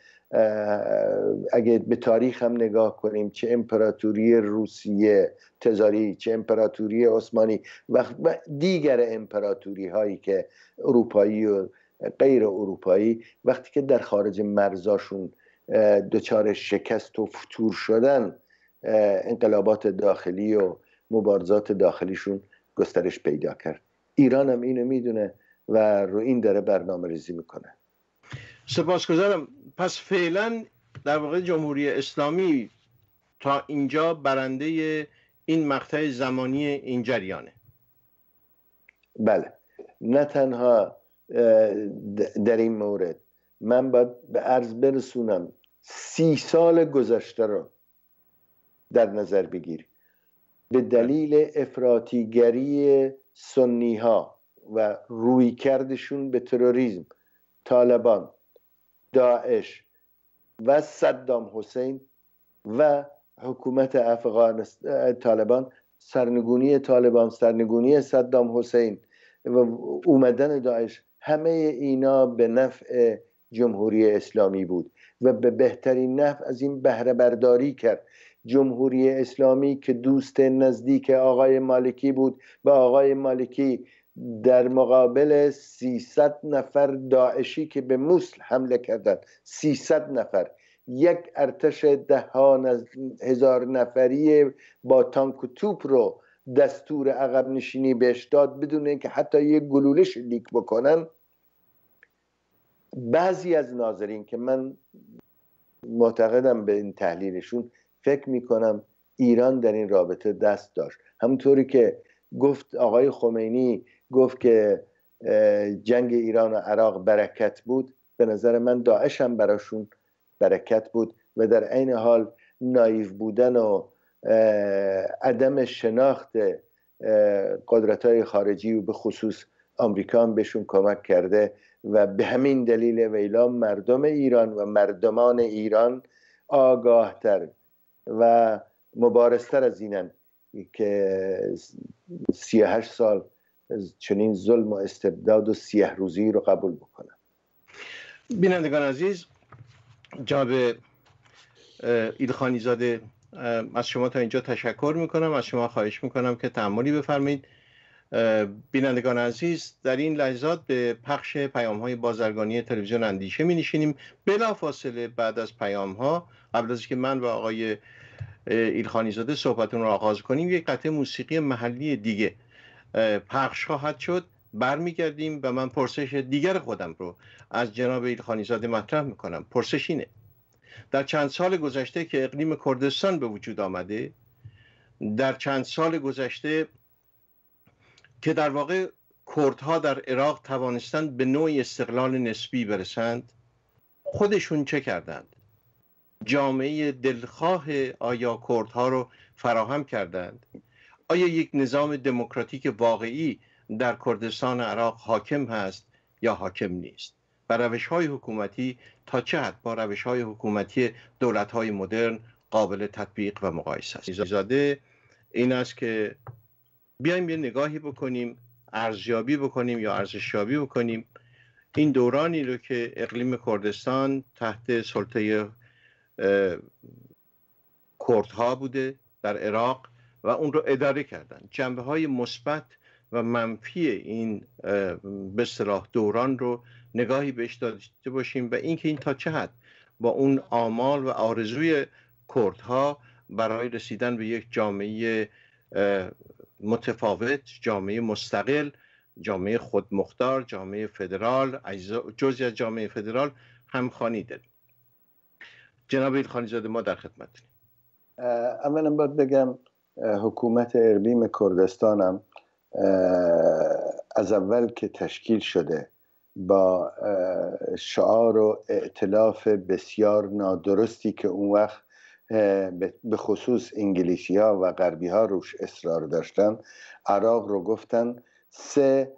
اگه به تاریخ هم نگاه کنیم چه امپراتوری روسیه تزاری چه امپراتوری عثمانی و دیگر امپراتوری هایی که اروپایی و غیر اروپایی وقتی که در خارج مرزاشون دچار شکست و فتور شدن انقلابات داخلی و مبارزات داخلیشون گسترش پیدا کرد. ایران هم اینو می‌دونه و رو این داره برنامه ریزی می‌کنه. سپاسگزارم. پس فعلا در واقع جمهوری اسلامی تا اینجا برنده این مقطع زمانی این جریانه. بله. نه تنها در این مورد. من باید به عرض برسونم سی سال گذشته رو در نظر بگیری به دلیل افراتیگری سنی ها و روی کردشون به تروریسم طالبان داعش و صدام حسین و حکومت افغانستان طالبان سرنگونی طالبان سرنگونی صدام حسین و اومدن داعش همه اینا به نفع جمهوری اسلامی بود و به بهترین نفع از این بهره برداری کرد. جمهوری اسلامی که دوست نزدیک آقای مالکی بود و آقای مالکی در مقابل 300 نفر داعشی که به موسل حمله کردند. 300 نفر. یک ارتش ده هزار نفری با تانک و توپ رو دستور عقب نشینی بهش داد بدون اینکه حتی یک گلوله لیک بکنن. بعضی از ناظرین که من معتقدم به این تحلیلشون فکر می‌کنم ایران در این رابطه دست داشت. همونطوری که گفت آقای خمینی گفت که جنگ ایران و عراق برکت بود. به نظر من داعش هم براشون برکت بود و در عین حال نایف بودن و عدم شناخت قدرت های خارجی و به خصوص آمریکا هم بهشون کمک کرده و به همین دلیل ویلا مردم ایران و مردمان ایران آگاهتر و مبارستر از اینن که سی هشت سال چنین ظلم و استبداد و سیه روزی رو قبول بکنن بینندگان عزیز جاب ایلخانی زاده از شما تا اینجا تشکر می‌کنم. از شما خواهش می‌کنم که تحملی بفرمایید. بینندگان عزیز در این لحظات به پخش پیام های بازرگانی تلویزیون اندیشه می نشینیم بلا فاصله بعد از پیام ها قبل از که من و آقای ایلخانی زاده صحبتون رو آغاز کنیم یک قطعه موسیقی محلی دیگه پخش خواهد شد برمیگردیم و من پرسش دیگر خودم رو از جناب ایلخانی زاده مطرح می‌کنم. پرسش اینه در چند سال گذشته که اقلیم کردستان به وجود آمده در چند سال گذشته که در واقع کردها در عراق توانستند به نوعی استقلال نسبی برسند خودشون چه کردند؟ جامعه دلخواه آیا کردها رو فراهم کردند؟ آیا یک نظام دموکراتیک واقعی در کردستان عراق حاکم هست یا حاکم نیست؟ و روش های حکومتی تا چه حد با روش های حکومتی دولت های مدرن قابل تطبیق و مقایسه است؟ زاده این است که بیایم یه نگاهی بکنیم ارزیابی بکنیم یا ارزشیابی بکنیم. این دورانی رو که اقلیم کردستان تحت سلطه کردها بوده در عراق و اون رو اداره کردن. جنبه های مثبت و منفی این به صلاح دوران رو نگاهی بهش داشته باشیم و اینکه این تا چه حد با اون آمال و آرزوی کردها برای رسیدن به یک جامعه متفاوت جامعه مستقل جامعه خودمختار جامعه فدرال جزی از جامعه فدرال همخانی داریم. جناب ایلخانی زاده ما در خدمت اولا باید بگم حکومت اقلیم کردستانم از اول که تشکیل شده با شعار و اعتلاف بسیار نادرستی که اون وقت به خصوص انگلیسی ها و غربی ها روش اصرار داشتن عراق رو گفتن سه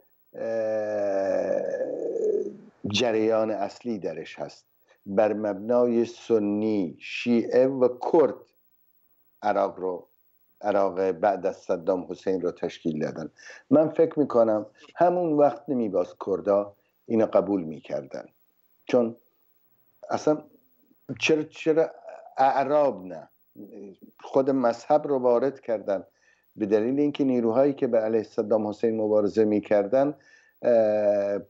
جریان اصلی درش هست. بر مبنای سنی شیعه و کرد عراق رو عراق بعد از صدام حسین رو تشکیل دادن. من فکر می‌کنم همون وقت نمیباز کردا اینو قبول می‌کردن. چون اصلا چرا چرا اعراب نه؟ خود مذهب رو وارد کردن. به دلیل اینکه نیروهایی که به علیه صدام حسین مبارزه می‌کردن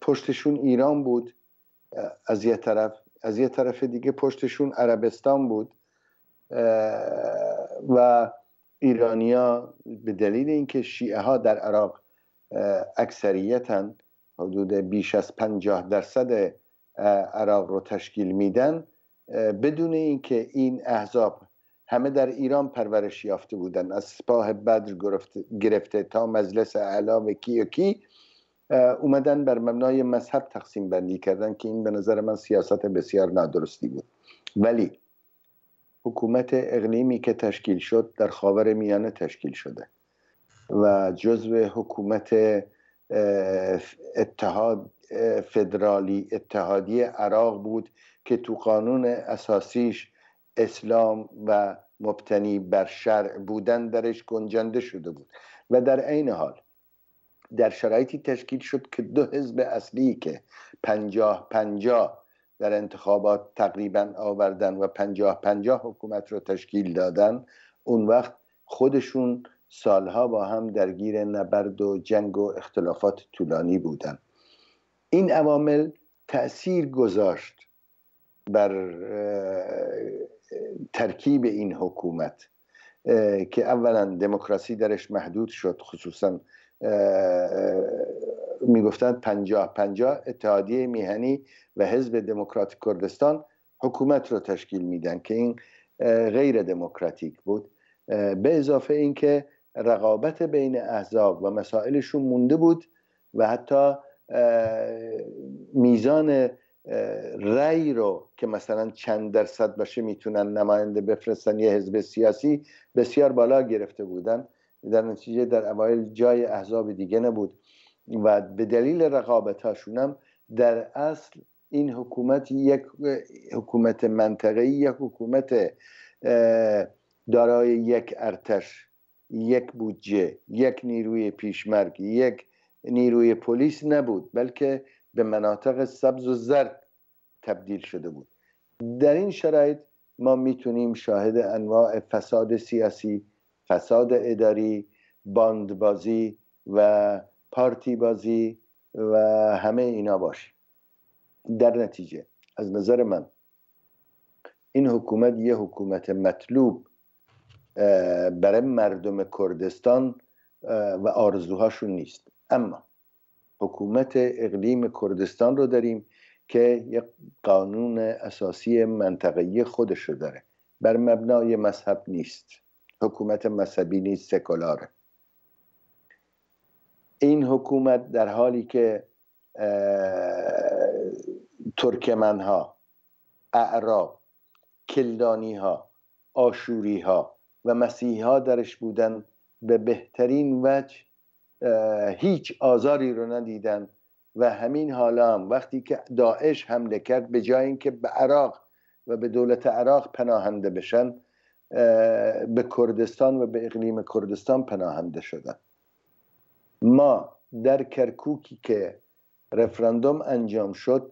پشتشون ایران بود. از یه طرف از یه طرف دیگه پشتشون عربستان بود. و ایرانیا به دلیل اینکه شیعه ها در عراق اکثریتن حدود بیش از پنجاه درصد عراق رو تشکیل میدن بدون اینکه این احزاب همه در ایران پرورش یافته بودن. از سپاه بدر گرفته تا مجلس اعلا و کی و کی اومدن بر مبنای مذهب تقسیم بندی کردن که این به نظر من سیاست بسیار نادرستی بود. ولی حکومت اقلیمی که تشکیل شد در خاور میانه تشکیل شده و جزو حکومت اتحاد فدرالی اتحادی عراق بود که تو قانون اساسیش اسلام و مبتنی بر شرع بودن درش گنجنده شده بود و در عین حال در شرایطی تشکیل شد که دو حزب اصلی که پنجاه پنجاه در انتخابات تقریبا آوردن و پنجاه پنجاه حکومت رو تشکیل دادن اون وقت خودشون سالها با هم درگیر نبرد و جنگ و اختلافات طولانی بودن. این عوامل تأثیر گذاشت بر ترکیب این حکومت که اولا دموکراسی درش محدود شد خصوصا می‌گفتند پنجاه. پنجاه اتحادیه میهنی و حزب دموکرات کردستان حکومت رو تشکیل میدن که این غیر دموکراتیک بود. به اضافه اینکه رقابت بین احزاب و مسائلشون مونده بود و حتی میزان رأی رو که مثلا چند درصد باشه می‌تونن نماینده بفرستن یه حزب سیاسی بسیار بالا گرفته بودن. در نتیجه در اوایل جای احزاب دیگه نبود. و به دلیل رقابت هاشونم در اصل این حکومت یک حکومت منطقه‌ای یک حکومت دارای یک ارتش یک بودجه یک نیروی پیشمرگ یک نیروی پلیس نبود بلکه به مناطق سبز و زرد تبدیل شده بود. در این شرایط ما می‌تونیم شاهد انواع فساد سیاسی فساد اداری باندبازی و پارتی بازی و همه اینا باشیم در نتیجه از نظر من این حکومت یه حکومت مطلوب برای مردم کردستان و آرزوهاشون نیست. اما حکومت اقلیم کردستان رو داریم که یک قانون اساسی منطقه‌ای خودش رو داره. بر مبنای مذهب نیست. حکومت مذهبی نیست سکولاره. این حکومت در حالی که ترکمن ها اعراب کلدانی ها آشوری ها و مسیحی ها درش بودن به بهترین وجه هیچ آزاری رو ندیدن و همین حالا هم وقتی که داعش حمله کرد به جای اینکه به عراق و به دولت عراق پناهنده بشن به کردستان و به اقلیم کردستان پناهنده شدن. ما در کرکوکی که رفراندوم انجام شد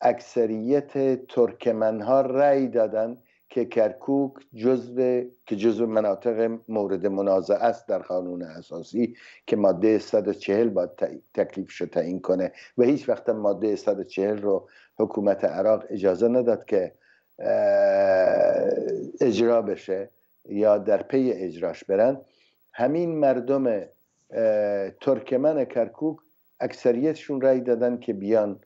اکثریت ترکمن ها رأی دادن که کرکوک جزو که جزو مناطق مورد منازعه است در قانون اساسی که ماده 140 باید تکلیف شد تعیین کنه. و هیچ وقت ماده 140 رو حکومت عراق اجازه نداد که اجرا بشه یا در پی اجراش برن. همین مردم ترکمن کرکوک اکثریتشون رأی دادن که بیان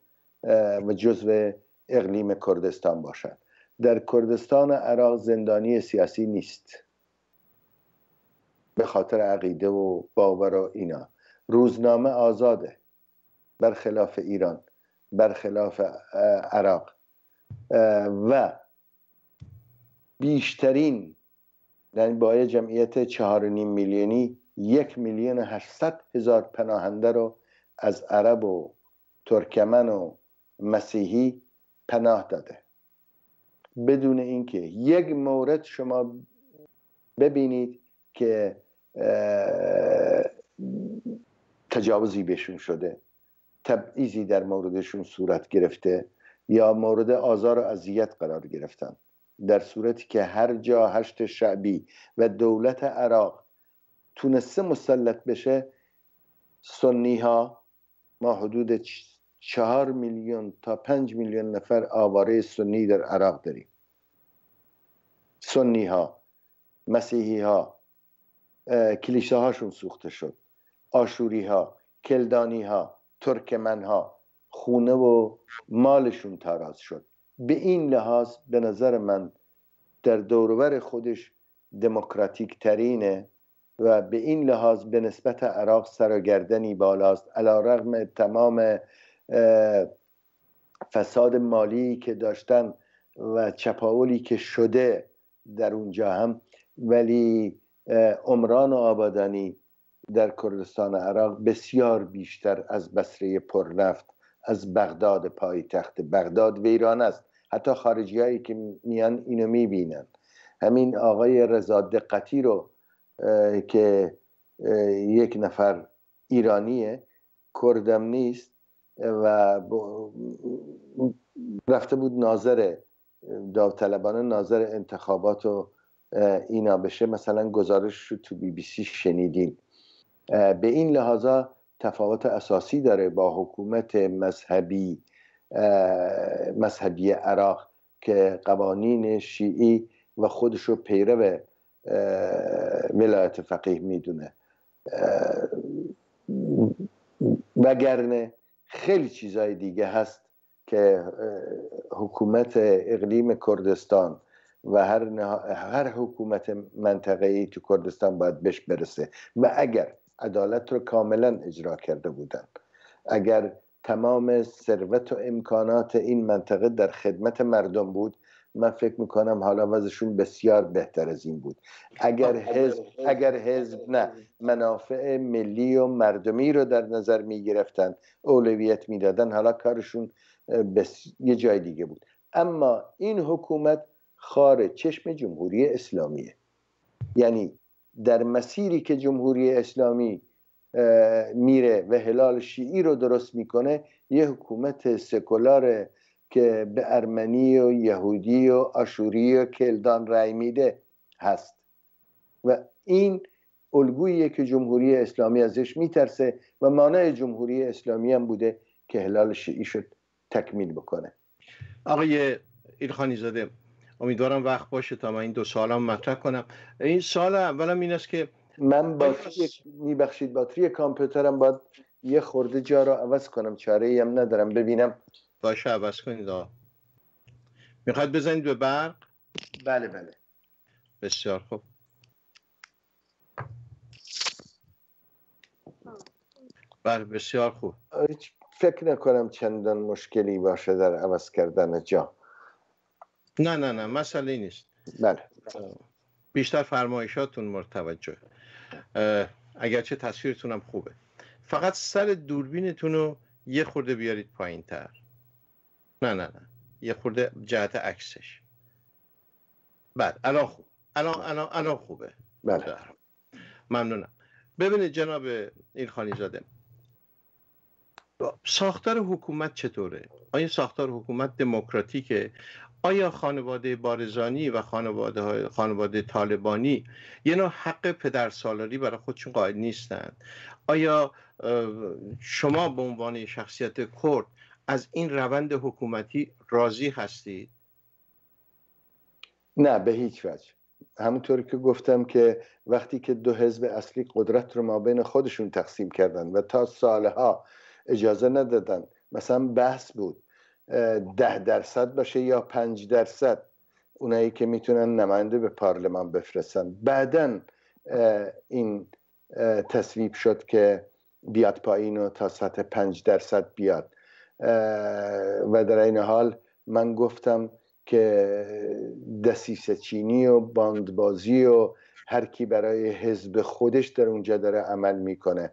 و جزو اقلیم کردستان باشن. در کردستان عراق زندانی سیاسی نیست. به خاطر عقیده و باور و اینا. روزنامه آزاده. برخلاف ایران. برخلاف عراق. و بیشترین یعنی با جمعیت چهار نیم میلیونی یک میلیون هشتصد هزار پناهنده رو از عرب و ترکمن و مسیحی پناه داده. بدون اینکه یک مورد شما ببینید که تجاوزی بهشون شده تبعیضی در موردشون صورت گرفته یا مورد آزار و اذیت قرار گرفتن. در صورتی که هر جا هشت شعبی و دولت عراق تونسته مسلط بشه سنی ها ما حدود چهار میلیون تا پنج میلیون نفر آواره سنی در عراق داریم. سنی ها مسیحی ها کلیسه هاشون سوخته شد. آشوری ها کلدانی ها ترکمن ها خونه و مالشون تاراز شد. به این لحاظ به نظر من در دورور خودش دموکراتیک ترینه و به این لحاظ به نسبت عراق سرگردنی بالاست. علا رغم تمام فساد مالی که داشتن و چپاولی که شده در اونجا هم ولی عمران و آبادانی در کردستان عراق بسیار بیشتر از بسره پرنفت از بغداد پایتخت. بغداد ویران است. حتی خارجی هایی که میان اینو می‌بینن. همین آقای رضا دقتی رو که یک نفر ایرانیه کردم نیست و رفته بود ناظر داوطلبانه ناظر انتخابات و اینا بشه. مثلا گزارش رو تو بی بی سی شنیدیم. به این لحاظا تفاوت اساسی داره با حکومت مذهبی مذهبی عراق که قوانین شیعی و خودش رو پیرو ولایت فقیه می‌دونه. وگرنه خیلی چیزای دیگه هست که حکومت اقلیم کردستان و هر, هر حکومت منطقه ای تو کردستان باید بهش برسه. و اگر عدالت رو کاملا اجرا کرده بودن اگر تمام ثروت و امکانات این منطقه در خدمت مردم بود من فکر می‌کنم حالا وضعشون بسیار بهتر از این بود. اگر حزب اگر حزب نه منافع ملی و مردمی رو در نظر می‌گرفتن اولویت می‌دادن حالا کارشون بس... یه جای دیگه بود. اما این حکومت خارج چشم جمهوری اسلامیه. یعنی در مسیری که جمهوری اسلامی میره و هلال شیعی رو درست می‌کنه یه حکومت سکولار که به ارمنی و یهودی و آشوری و کلدان رأی میده هست. و این الگوییه که جمهوری اسلامی ازش میترسه و مانع جمهوری اسلامی هم بوده که هلال شیعی شد تکمیل بکنه. آقای ایلخانی زاده امیدوارم وقت باشه تا من این دو سالم مطرح کنم. این سال اولم این است که من باتری میبخشید باتری کامپیوترم باید یه خورده جا رو عوض کنم چاره ای هم ندارم ببینم باشه عوض کنید می‌خواد بزنید به برق؟ بله بله. بسیار خوب. بله بسیار خوب. فکر نکنم چندان مشکلی باشه در عوض کردن جا. نه نه نه مسئله نیست. بله. بیشتر فرمایشاتون مرتوجه اگرچه تصویرتون هم خوبه. فقط سر دوربینتون رو یه خورده بیارید پایین تر نه نه نه. یه خورده جهت عکسش. بعد الان خوب. الان الان الان خوبه. بله. ممنونم. ببینید جناب خانی زاده. ساختار حکومت چطوره؟ آیا ساختار حکومت دموکراتیکه؟ آیا خانواده بارزانی و خانواده, خانواده طالبانی یه نوع حق پدرسالاری برای خودشون قائل نیستند آیا شما به عنوان شخصیت کرد از این روند حکومتی راضی هستید؟ نه به هیچ وجه. همونطوری که گفتم که وقتی که دو حزب اصلی قدرت رو ما بین خودشون تقسیم کردن و تا سالها اجازه ندادن مثلا بحث بود ده درصد باشه یا پنج درصد اونایی که می‌تونن نماینده به پارلمان بفرستن. بعدا این تصویب شد که بیاد پایین و تا سطح پنج درصد بیاد. و در این حال من گفتم که دسیسه چینی و باندبازی و هر کی برای حزب خودش در اونجا داره عمل می‌کنه.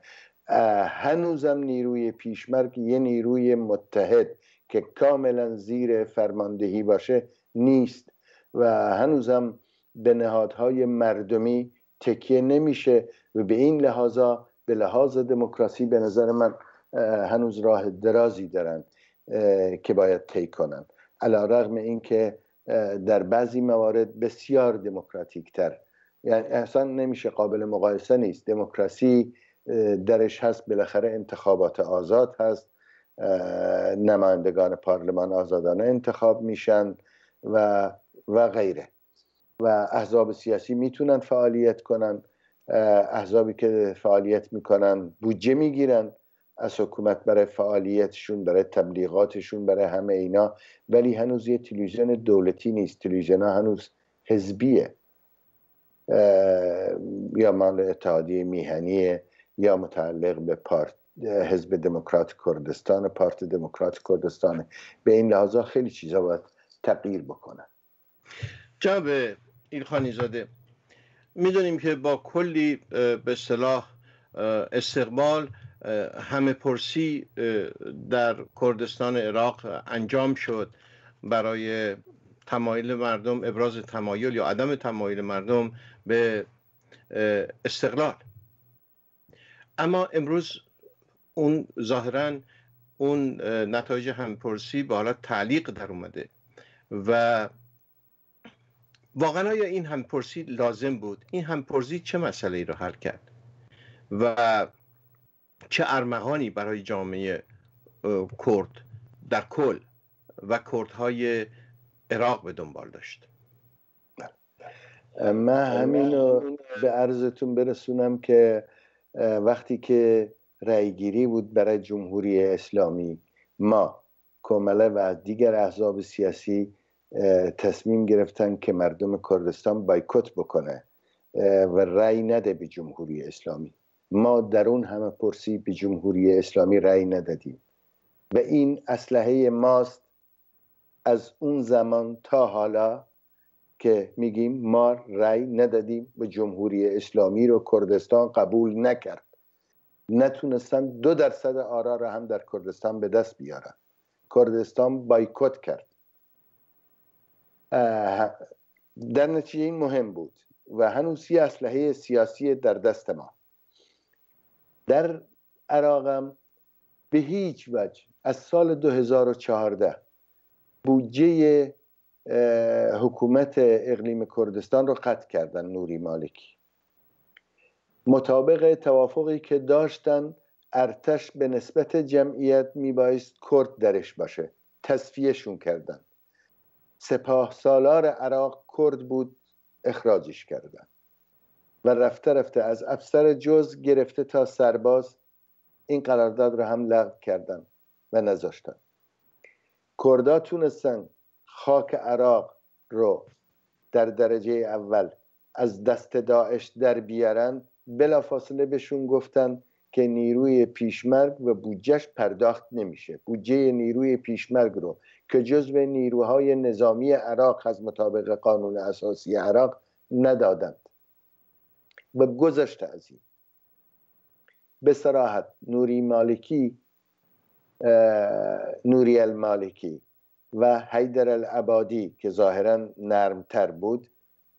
هنوزم نیروی پیشمرگ یه نیروی متحد که کاملا زیر فرماندهی باشه نیست و هنوزم به نهادهای مردمی تکیه نمیشه و به این لحاظا به لحاظ دموکراسی به نظر من هنوز راه درازی دارن که باید طی کنن. علا رغم اینکه در بعضی موارد بسیار دموکراتیک تر. یعنی اصلا نمیشه قابل مقایسه نیست. دموکراسی درش هست بالاخره انتخابات آزاد هست. نمایندگان پارلمان آزادانه انتخاب میشن و و غیره. و احزاب سیاسی می‌تونن فعالیت کنن. احزابی که فعالیت می‌کنن بودجه می‌گیرن. از حکومت برای فعالیتشون برای تبلیغاتشون برای همه اینا. ولی هنوز یه تلویزیون دولتی نیست. تلویزیون هنوز حزبیه. یا مال اتحادیه میهنیه یا متعلق به پارت حزب دموکرات کردستان پارت دموکرات کردستان به این لحاظا خیلی چیزا باید تغییر بکنن. جناب ایلخانی زاده می‌دونیم که با کلی به اصطلاح استقبال همه پرسی در کردستان عراق انجام شد برای تمایل مردم ابراز تمایل یا عدم تمایل مردم به استقلال. اما امروز اون ظاهرا اون نتایج همپرسی به حالت تعلیق در اومده و واقعا آیا این همپرسی لازم بود؟ این همپرسی چه مسئله ای رو حل کرد؟ و چه ارمغانی برای جامعه کرد در کل و کردهای عراق به دنبال داشت؟ من همین رو به عرضتون برسونم که وقتی که رأیگیری بود برای جمهوری اسلامی ما کمله و دیگر احزاب سیاسی تصمیم گرفتن که مردم کردستان بایکوت بکنه و رأی نده به جمهوری اسلامی. ما در اون همه پرسی به جمهوری اسلامی رأی ندادیم. و این اسلحه ماست از اون زمان تا حالا که میگیم ما رأی ندادیم به جمهوری اسلامی رو کردستان قبول نکرد. نتونستن دو درصد آرا را هم در کردستان به دست بیارن. کردستان بایکوت کرد. در نتیجه این مهم بود و هنوز یه اسلحه سیاسی در دست ما. در عراقم به هیچ وجه از سال 2014 بودجه حکومت اقلیم کردستان رو قطع کردن نوری مالکی. مطابق توافقی که داشتن ارتش به نسبت جمعیت میبایست کرد درش باشه. تصفیهشون کردن. سپاه سالار عراق کرد بود اخراجش کردن. و رفته رفته از افسر جز گرفته تا سرباز این قرارداد رو هم لغو کردن و نذاشتن. کردا تونستن خاک عراق رو در درجه اول از دست داعش در بیارن بلافاصله بهشون گفتن که نیروی پیشمرگ و بودجهش پرداخت نمیشه. بودجه نیروی پیشمرگ رو که جزو نیروهای نظامی عراق از مطابق قانون اساسی عراق ندادند و گذشته از این. به سراحت نوری مالکی نوری المالکی و حیدر العبادی که ظاهرا نرمتر بود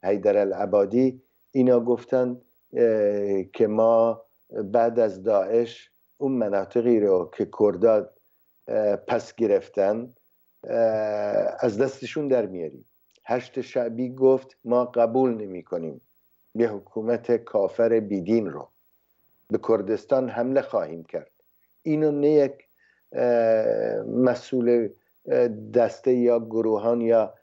حیدر العبادی اینا گفتن که ما بعد از داعش اون مناطقی رو که کرداد پس گرفتن از دستشون در میاریم. هشت شعبی گفت ما قبول نمی کنیم به حکومت کافر بیدین رو. به کردستان حمله خواهیم کرد. اینو نه یک مسئول دسته یا گروهان یا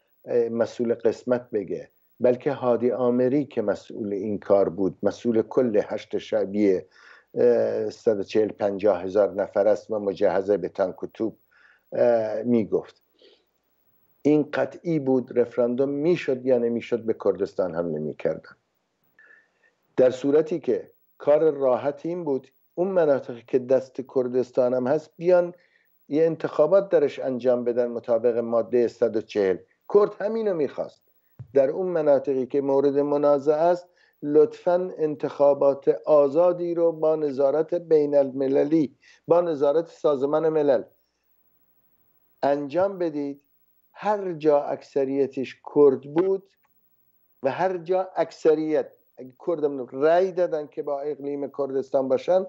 مسئول قسمت بگه. بلکه هادی آمری که مسئول این کار بود مسئول کل هشت شعبی 140 50 هزار نفر است و مجهزه به تانک و توپ می‌گفت. این قطعی بود رفراندوم می‌شد یا نمی‌شد به کردستان هم نمی‌کردن در صورتی که کار راحت این بود اون مناطقی که دست کردستان هم هست بیان یه انتخابات درش انجام بدن مطابق ماده 140 کرد همینو می‌خواست. در اون مناطقی که مورد منازعه است لطفا انتخابات آزادی رو با نظارت بین المللی با نظارت سازمان ملل انجام بدید. هر جا اکثریتش کرد بود و هر جا اکثریت کردم رأی دادن که با اقلیم کردستان باشن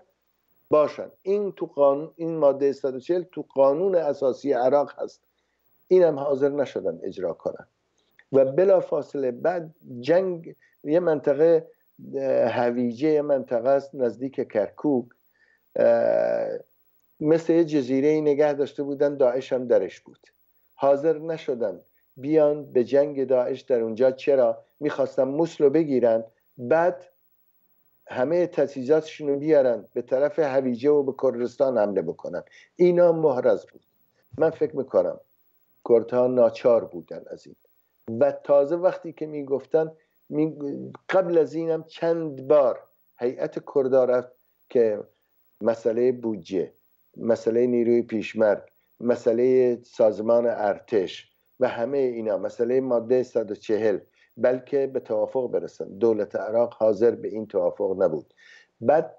باشن. این تو قانون این ماده 140 تو قانون اساسی عراق هست. اینم حاضر نشدن اجرا کنن. و بلا فاصله بعد جنگ یه منطقه هویجه یه منطقه است نزدیک کرکوک. مثل یه جزیره نگه داشته بودن داعش هم درش بود. حاضر نشدن بیان به جنگ داعش در اونجا. چرا؟ می‌خواستن موسل رو بگیرن. بعد همه تجهیزاتشون رو بیارن به طرف هویجه و به کردستان حمله بکنن. اینا محرز بود. من فکر می‌کنم کردها ناچار بودن از این. و تازه وقتی که می‌گفتن می قبل از اینم چند بار هیئت کردا رفت که مسئله بودجه مسئله نیروی پیشمرگ مسئله سازمان ارتش و همه اینا مسئله ماده 140 بلکه به توافق برسن. دولت عراق حاضر به این توافق نبود. بعد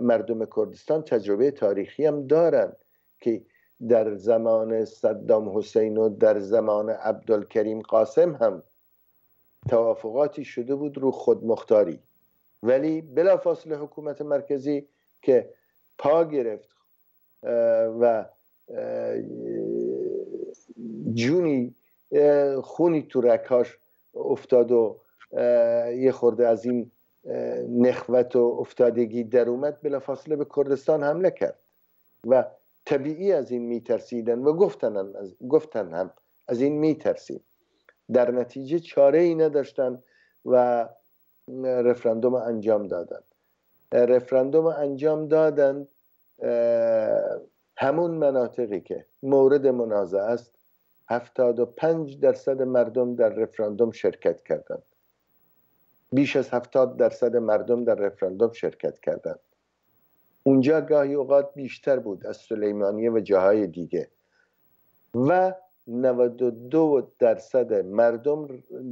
مردم کردستان تجربه تاریخی هم دارن که در زمان صدام حسین و در زمان عبدالکریم قاسم هم توافقاتی شده بود رو خودمختاری ولی بلافاصله حکومت مرکزی که پا گرفت و جونی خونی تو رکاش افتاد و یه خورده از این نخوت و افتادگی در اومد بلافاصله به کردستان حمله کرد و طبیعی از این میترسیدن و گفتن, از گفتن هم از این میترسیم. در نتیجه چاره ای نداشتن و رفراندوم انجام دادن. رفراندوم انجام دادن همون مناطقی که مورد منازعه است. هفتاد و پنج درصد مردم در رفراندوم شرکت کردند. بیش از هفتاد درصد مردم در رفراندوم شرکت کردند. اونجا گاهی اوقات بیشتر بود از سلیمانیه و جاهای دیگه. و 92 درصد مردم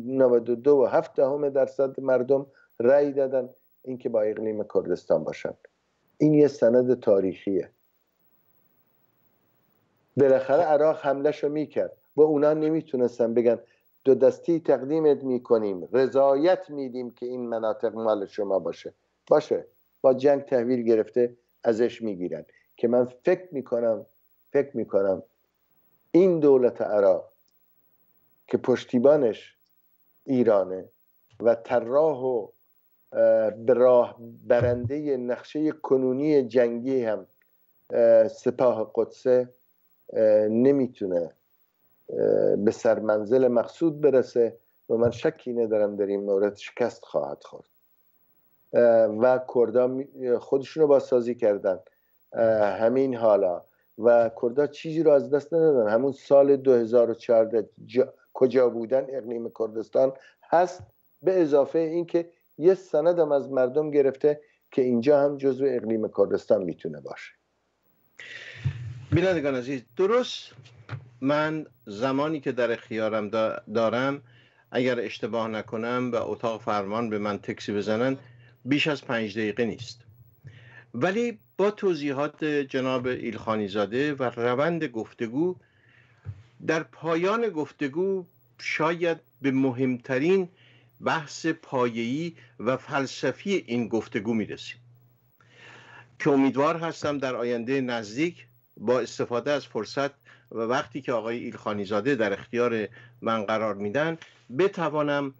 92 و 7 همه درصد مردم رأی دادن اینکه با اقلیم کردستان باشن این یه سند تاریخیه. بالاخره عراق حملهشو می‌کرد. و اونا نمی‌تونستن بگن دو دستی تقدیمت می‌کنیم رضایت میدیم که این مناطق مال شما باشه. باشه با جنگ تحویل گرفته ازش می‌گیرن. که من فکر می‌کنم فکر می‌کنم این دولت عراق که پشتیبانش ایرانه و طراح و راه برنده نقشه کنونی جنگی هم سپاه قدسه نمی‌تونه به سرمنزل مقصود برسه و من شکی ندارم در این مورد شکست خواهد خورد. و کردا خودشون رو بازسازی کردن. همین حالا. و کردا چیزی رو از دست ندادن. همون سال 2014 کجا بودن؟ اقلیم کردستان هست. به اضافه اینکه یه سندم از مردم گرفته که اینجا هم جزو اقلیم کردستان می‌تونه باشه. بینندگان عزیز درست من زمانی که در اختیارم دارم اگر اشتباه نکنم و اتاق فرمان به من تکسی بزنن بیش از پنج دقیقه نیست. ولی با توضیحات جناب ایلخانی زاده و روند گفتگو در پایان گفتگو شاید به مهمترین بحث پایه‌ای و فلسفی این گفتگو می‌رسیم. که امیدوار هستم در آینده نزدیک با استفاده از فرصت و وقتی که آقای ایلخانی زاده در اختیار من قرار میدن بتوانم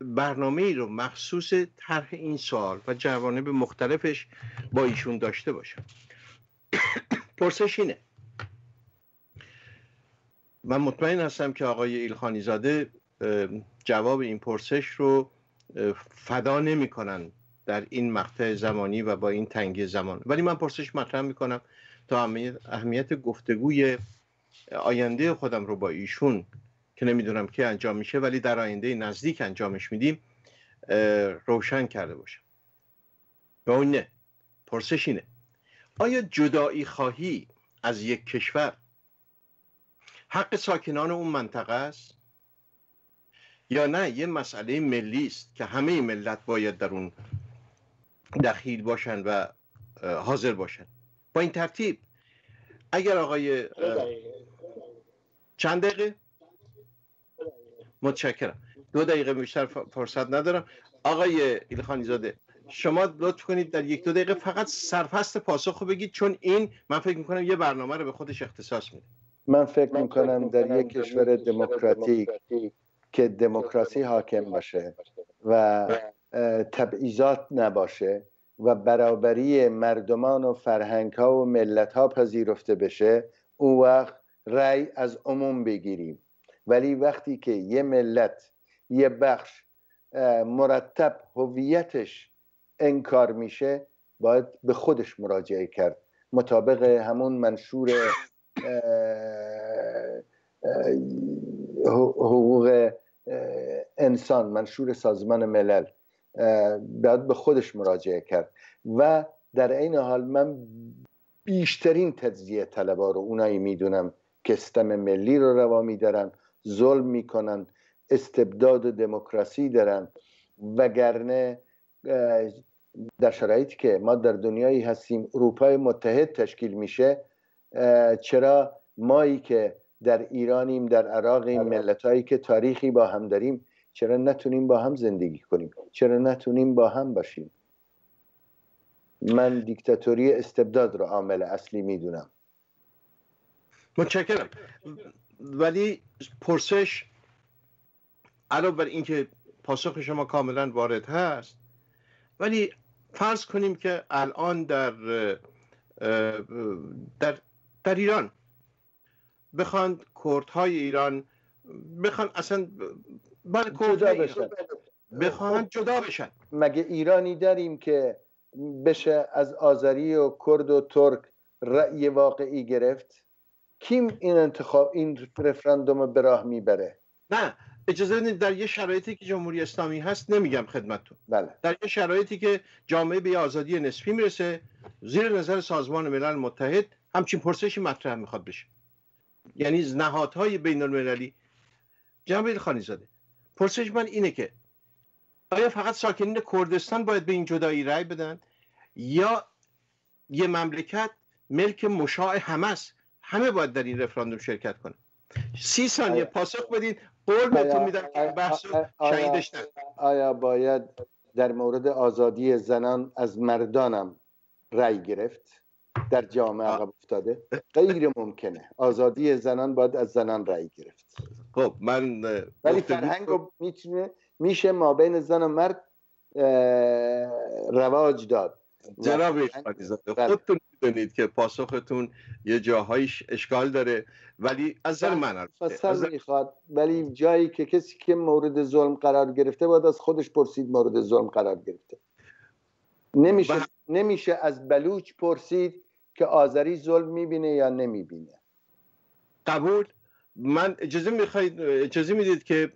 برنامه ای رو مخصوص طرح این سوال و جوانب مختلفش با ایشون داشته باشم. پرسش اینه. من مطمئن هستم که آقای ایلخانی زاده جواب این پرسش رو فدا نمی‌کنن در این مقطع زمانی و با این تنگی زمان. ولی من پرسش مطرح می‌کنم. تا اهمیت گفتگوی آینده خودم رو با ایشون که نمی‌دونم که انجام میشه ولی در آینده نزدیک انجامش میدیم روشن کرده باشم. و اون نه. پرسش اینه. آیا جدایی خواهی از یک کشور؟ حق ساکنان اون منطقه است؟ یا نه یه مسئله ملی است که همه ملت باید در اون دخیل باشن و حاضر باشن. با این ترتیب اگر آقای چند دقیقه؟ متشکرم. دو دقیقه بیشتر فرصت ندارم. آقای ایلخانی زاده شما لطف کنید در یک دو دقیقه فقط سرفست پاسخ بگید چون این من فکر می‌کنم یه برنامه رو به خودش اختصاص میده. من فکر می‌کنم در یک کشور دموکراتیک که دموکراسی حاکم باشه و تبعیضات نباشه و برابری مردمان و فرهنگ ها و ملت ها پذیرفته بشه اون وقت رأی از عموم بگیریم. ولی وقتی که یه ملت یه بخش مرتب هویتش انکار میشه باید به خودش مراجعه کرد. مطابق همون منشور حقوق انسان منشور سازمان ملل. باید به خودش مراجعه کرد. و در این حال من بیشترین تجزیه طلبا رو اونایی می‌دونم که استم ملی رو روا میدارن ظلم می‌کنن استبداد و دموکراسی دارن وگرنه در شرایطی که ما در دنیایی هستیم اروپای متحد تشکیل میشه چرا مایی که در ایرانیم در عراقیم ملتهایی که تاریخی با هم داریم چرا نتونیم با هم زندگی کنیم؟ چرا نتونیم با هم باشیم؟ من دیکتاتوری استبداد رو عامل اصلی می‌دونم. متشکرم. ولی پرسش علاوه بر اینکه پاسخ شما کاملا وارد هست ولی فرض کنیم که الان در در در ایران بخوان کردهای ایران بخوان اصلا بله جدا بشن. بخوان جدا بشن. مگه ایرانی داریم که بشه از آذری و کرد و ترک رأی واقعی گرفت؟ کیم این انتخاب این رفراندوم به راه می‌بره؟ نه اجازه بدید در یه شرایطی که جمهوری اسلامی هست نمیگم خدمتتون. بله. در یه شرایطی که جامعه به آزادی نسبی می‌رسه زیر نظر سازمان ملل متحد همچین پرسشی مطرح می‌خواد بشه. یعنی نهادهای بین المللی جناب خانی زاده پرسش من اینه که آیا فقط ساکنین کردستان باید به این جدایی رأی بدن؟ یا یه مملکت ملک مشاع همه است همه باید در این رفراندوم شرکت کنن. سی ثانیه پاسخ بدین. قول بهتون میدم که بحث شهیدش آیا باید در مورد آزادی زنان از مردانم رأی گرفت؟ در جامعه عقب افتاده. غیر ممکنه. آزادی زنان باید از زنان رأی گرفت. خب من ولی فرهنگ می‌تونه میشه ما بین زن و مرد رواج داد. جناب بله. خودتون می‌دونید که پاسختون یه جاهایش اشکال داره ولی از نظر من از می‌خواد. ولی جایی که کسی که مورد ظلم قرار گرفته باید از خودش پرسید مورد ظلم قرار گرفته. نمیشه بله. نمیشه از بلوچ پرسید که آذری ظلم می‌بینه یا نمی‌بینه. قبول؟ من اجازه می‌خواید اجازه می‌دید که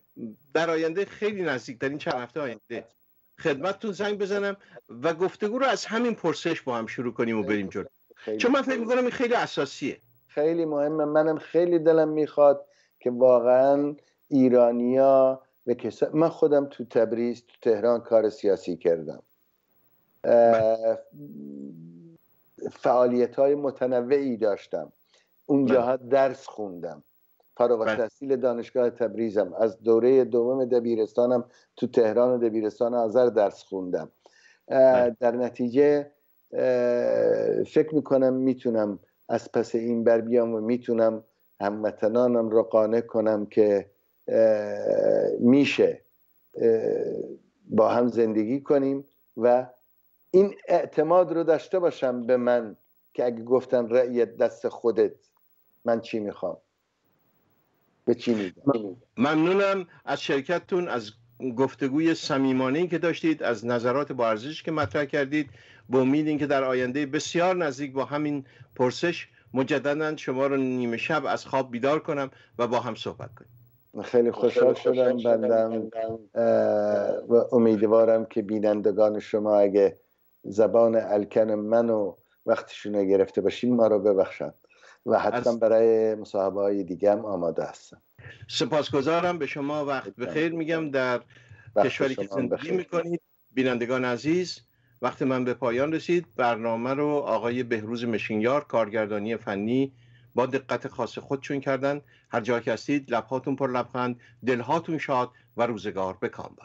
در آینده خیلی نزدیک در این چند هفته آینده خدمتتون زنگ بزنم و گفتگو رو از همین پرسش با هم شروع کنیم و بریم جلو. چون من فکر می‌کنم این خیلی اساسیه. خیلی مهمه. منم خیلی دلم می‌خواد که واقعا ایرانیا و من خودم تو تبریز تو تهران کار سیاسی کردم. فعالیت های متنوعی داشتم اونجاها بله. درس خوندم فارغ بله. دانشگاه تبریزم از دوره دوم دبیرستانم تو تهران و دبیرستان آذر درس خوندم بله. در نتیجه فکر می‌کنم می‌تونم از پس این بر بیام و می‌تونم هموطنانم رو قانع کنم که میشه با هم زندگی کنیم و این اعتماد رو داشته باشم به من که اگه گفتن رأیت دست خودت من چی می‌خوام؟ به چی میدم ممنونم از شرکتتون از گفتگوی صمیمانه که داشتید از نظرات با ارزش که مطرح کردید با امید که در آینده بسیار نزدیک با همین پرسش مجددا شما رو نیمه شب از خواب بیدار کنم و با هم صحبت کنیم. خیلی خوشحال شدم بندم و امیدوارم که بینندگان شما اگه زبان الکن منو وقتشون گرفته باشیم ما رو ببخشند و حتما برای مصاحبه های دیگه هم آماده هستم. سپاسگزارم. به شما وقت بخیر میگم. در کشوری که زندگی می‌کنید بینندگان عزیز وقتی من به پایان رسید. برنامه رو آقای بهروز مشینیار کارگردانی فنی با دقت خاص خودشون کردن. هر جا که هستید لبهاتون پر لبخند دلهاتون شاد و روزگار بکام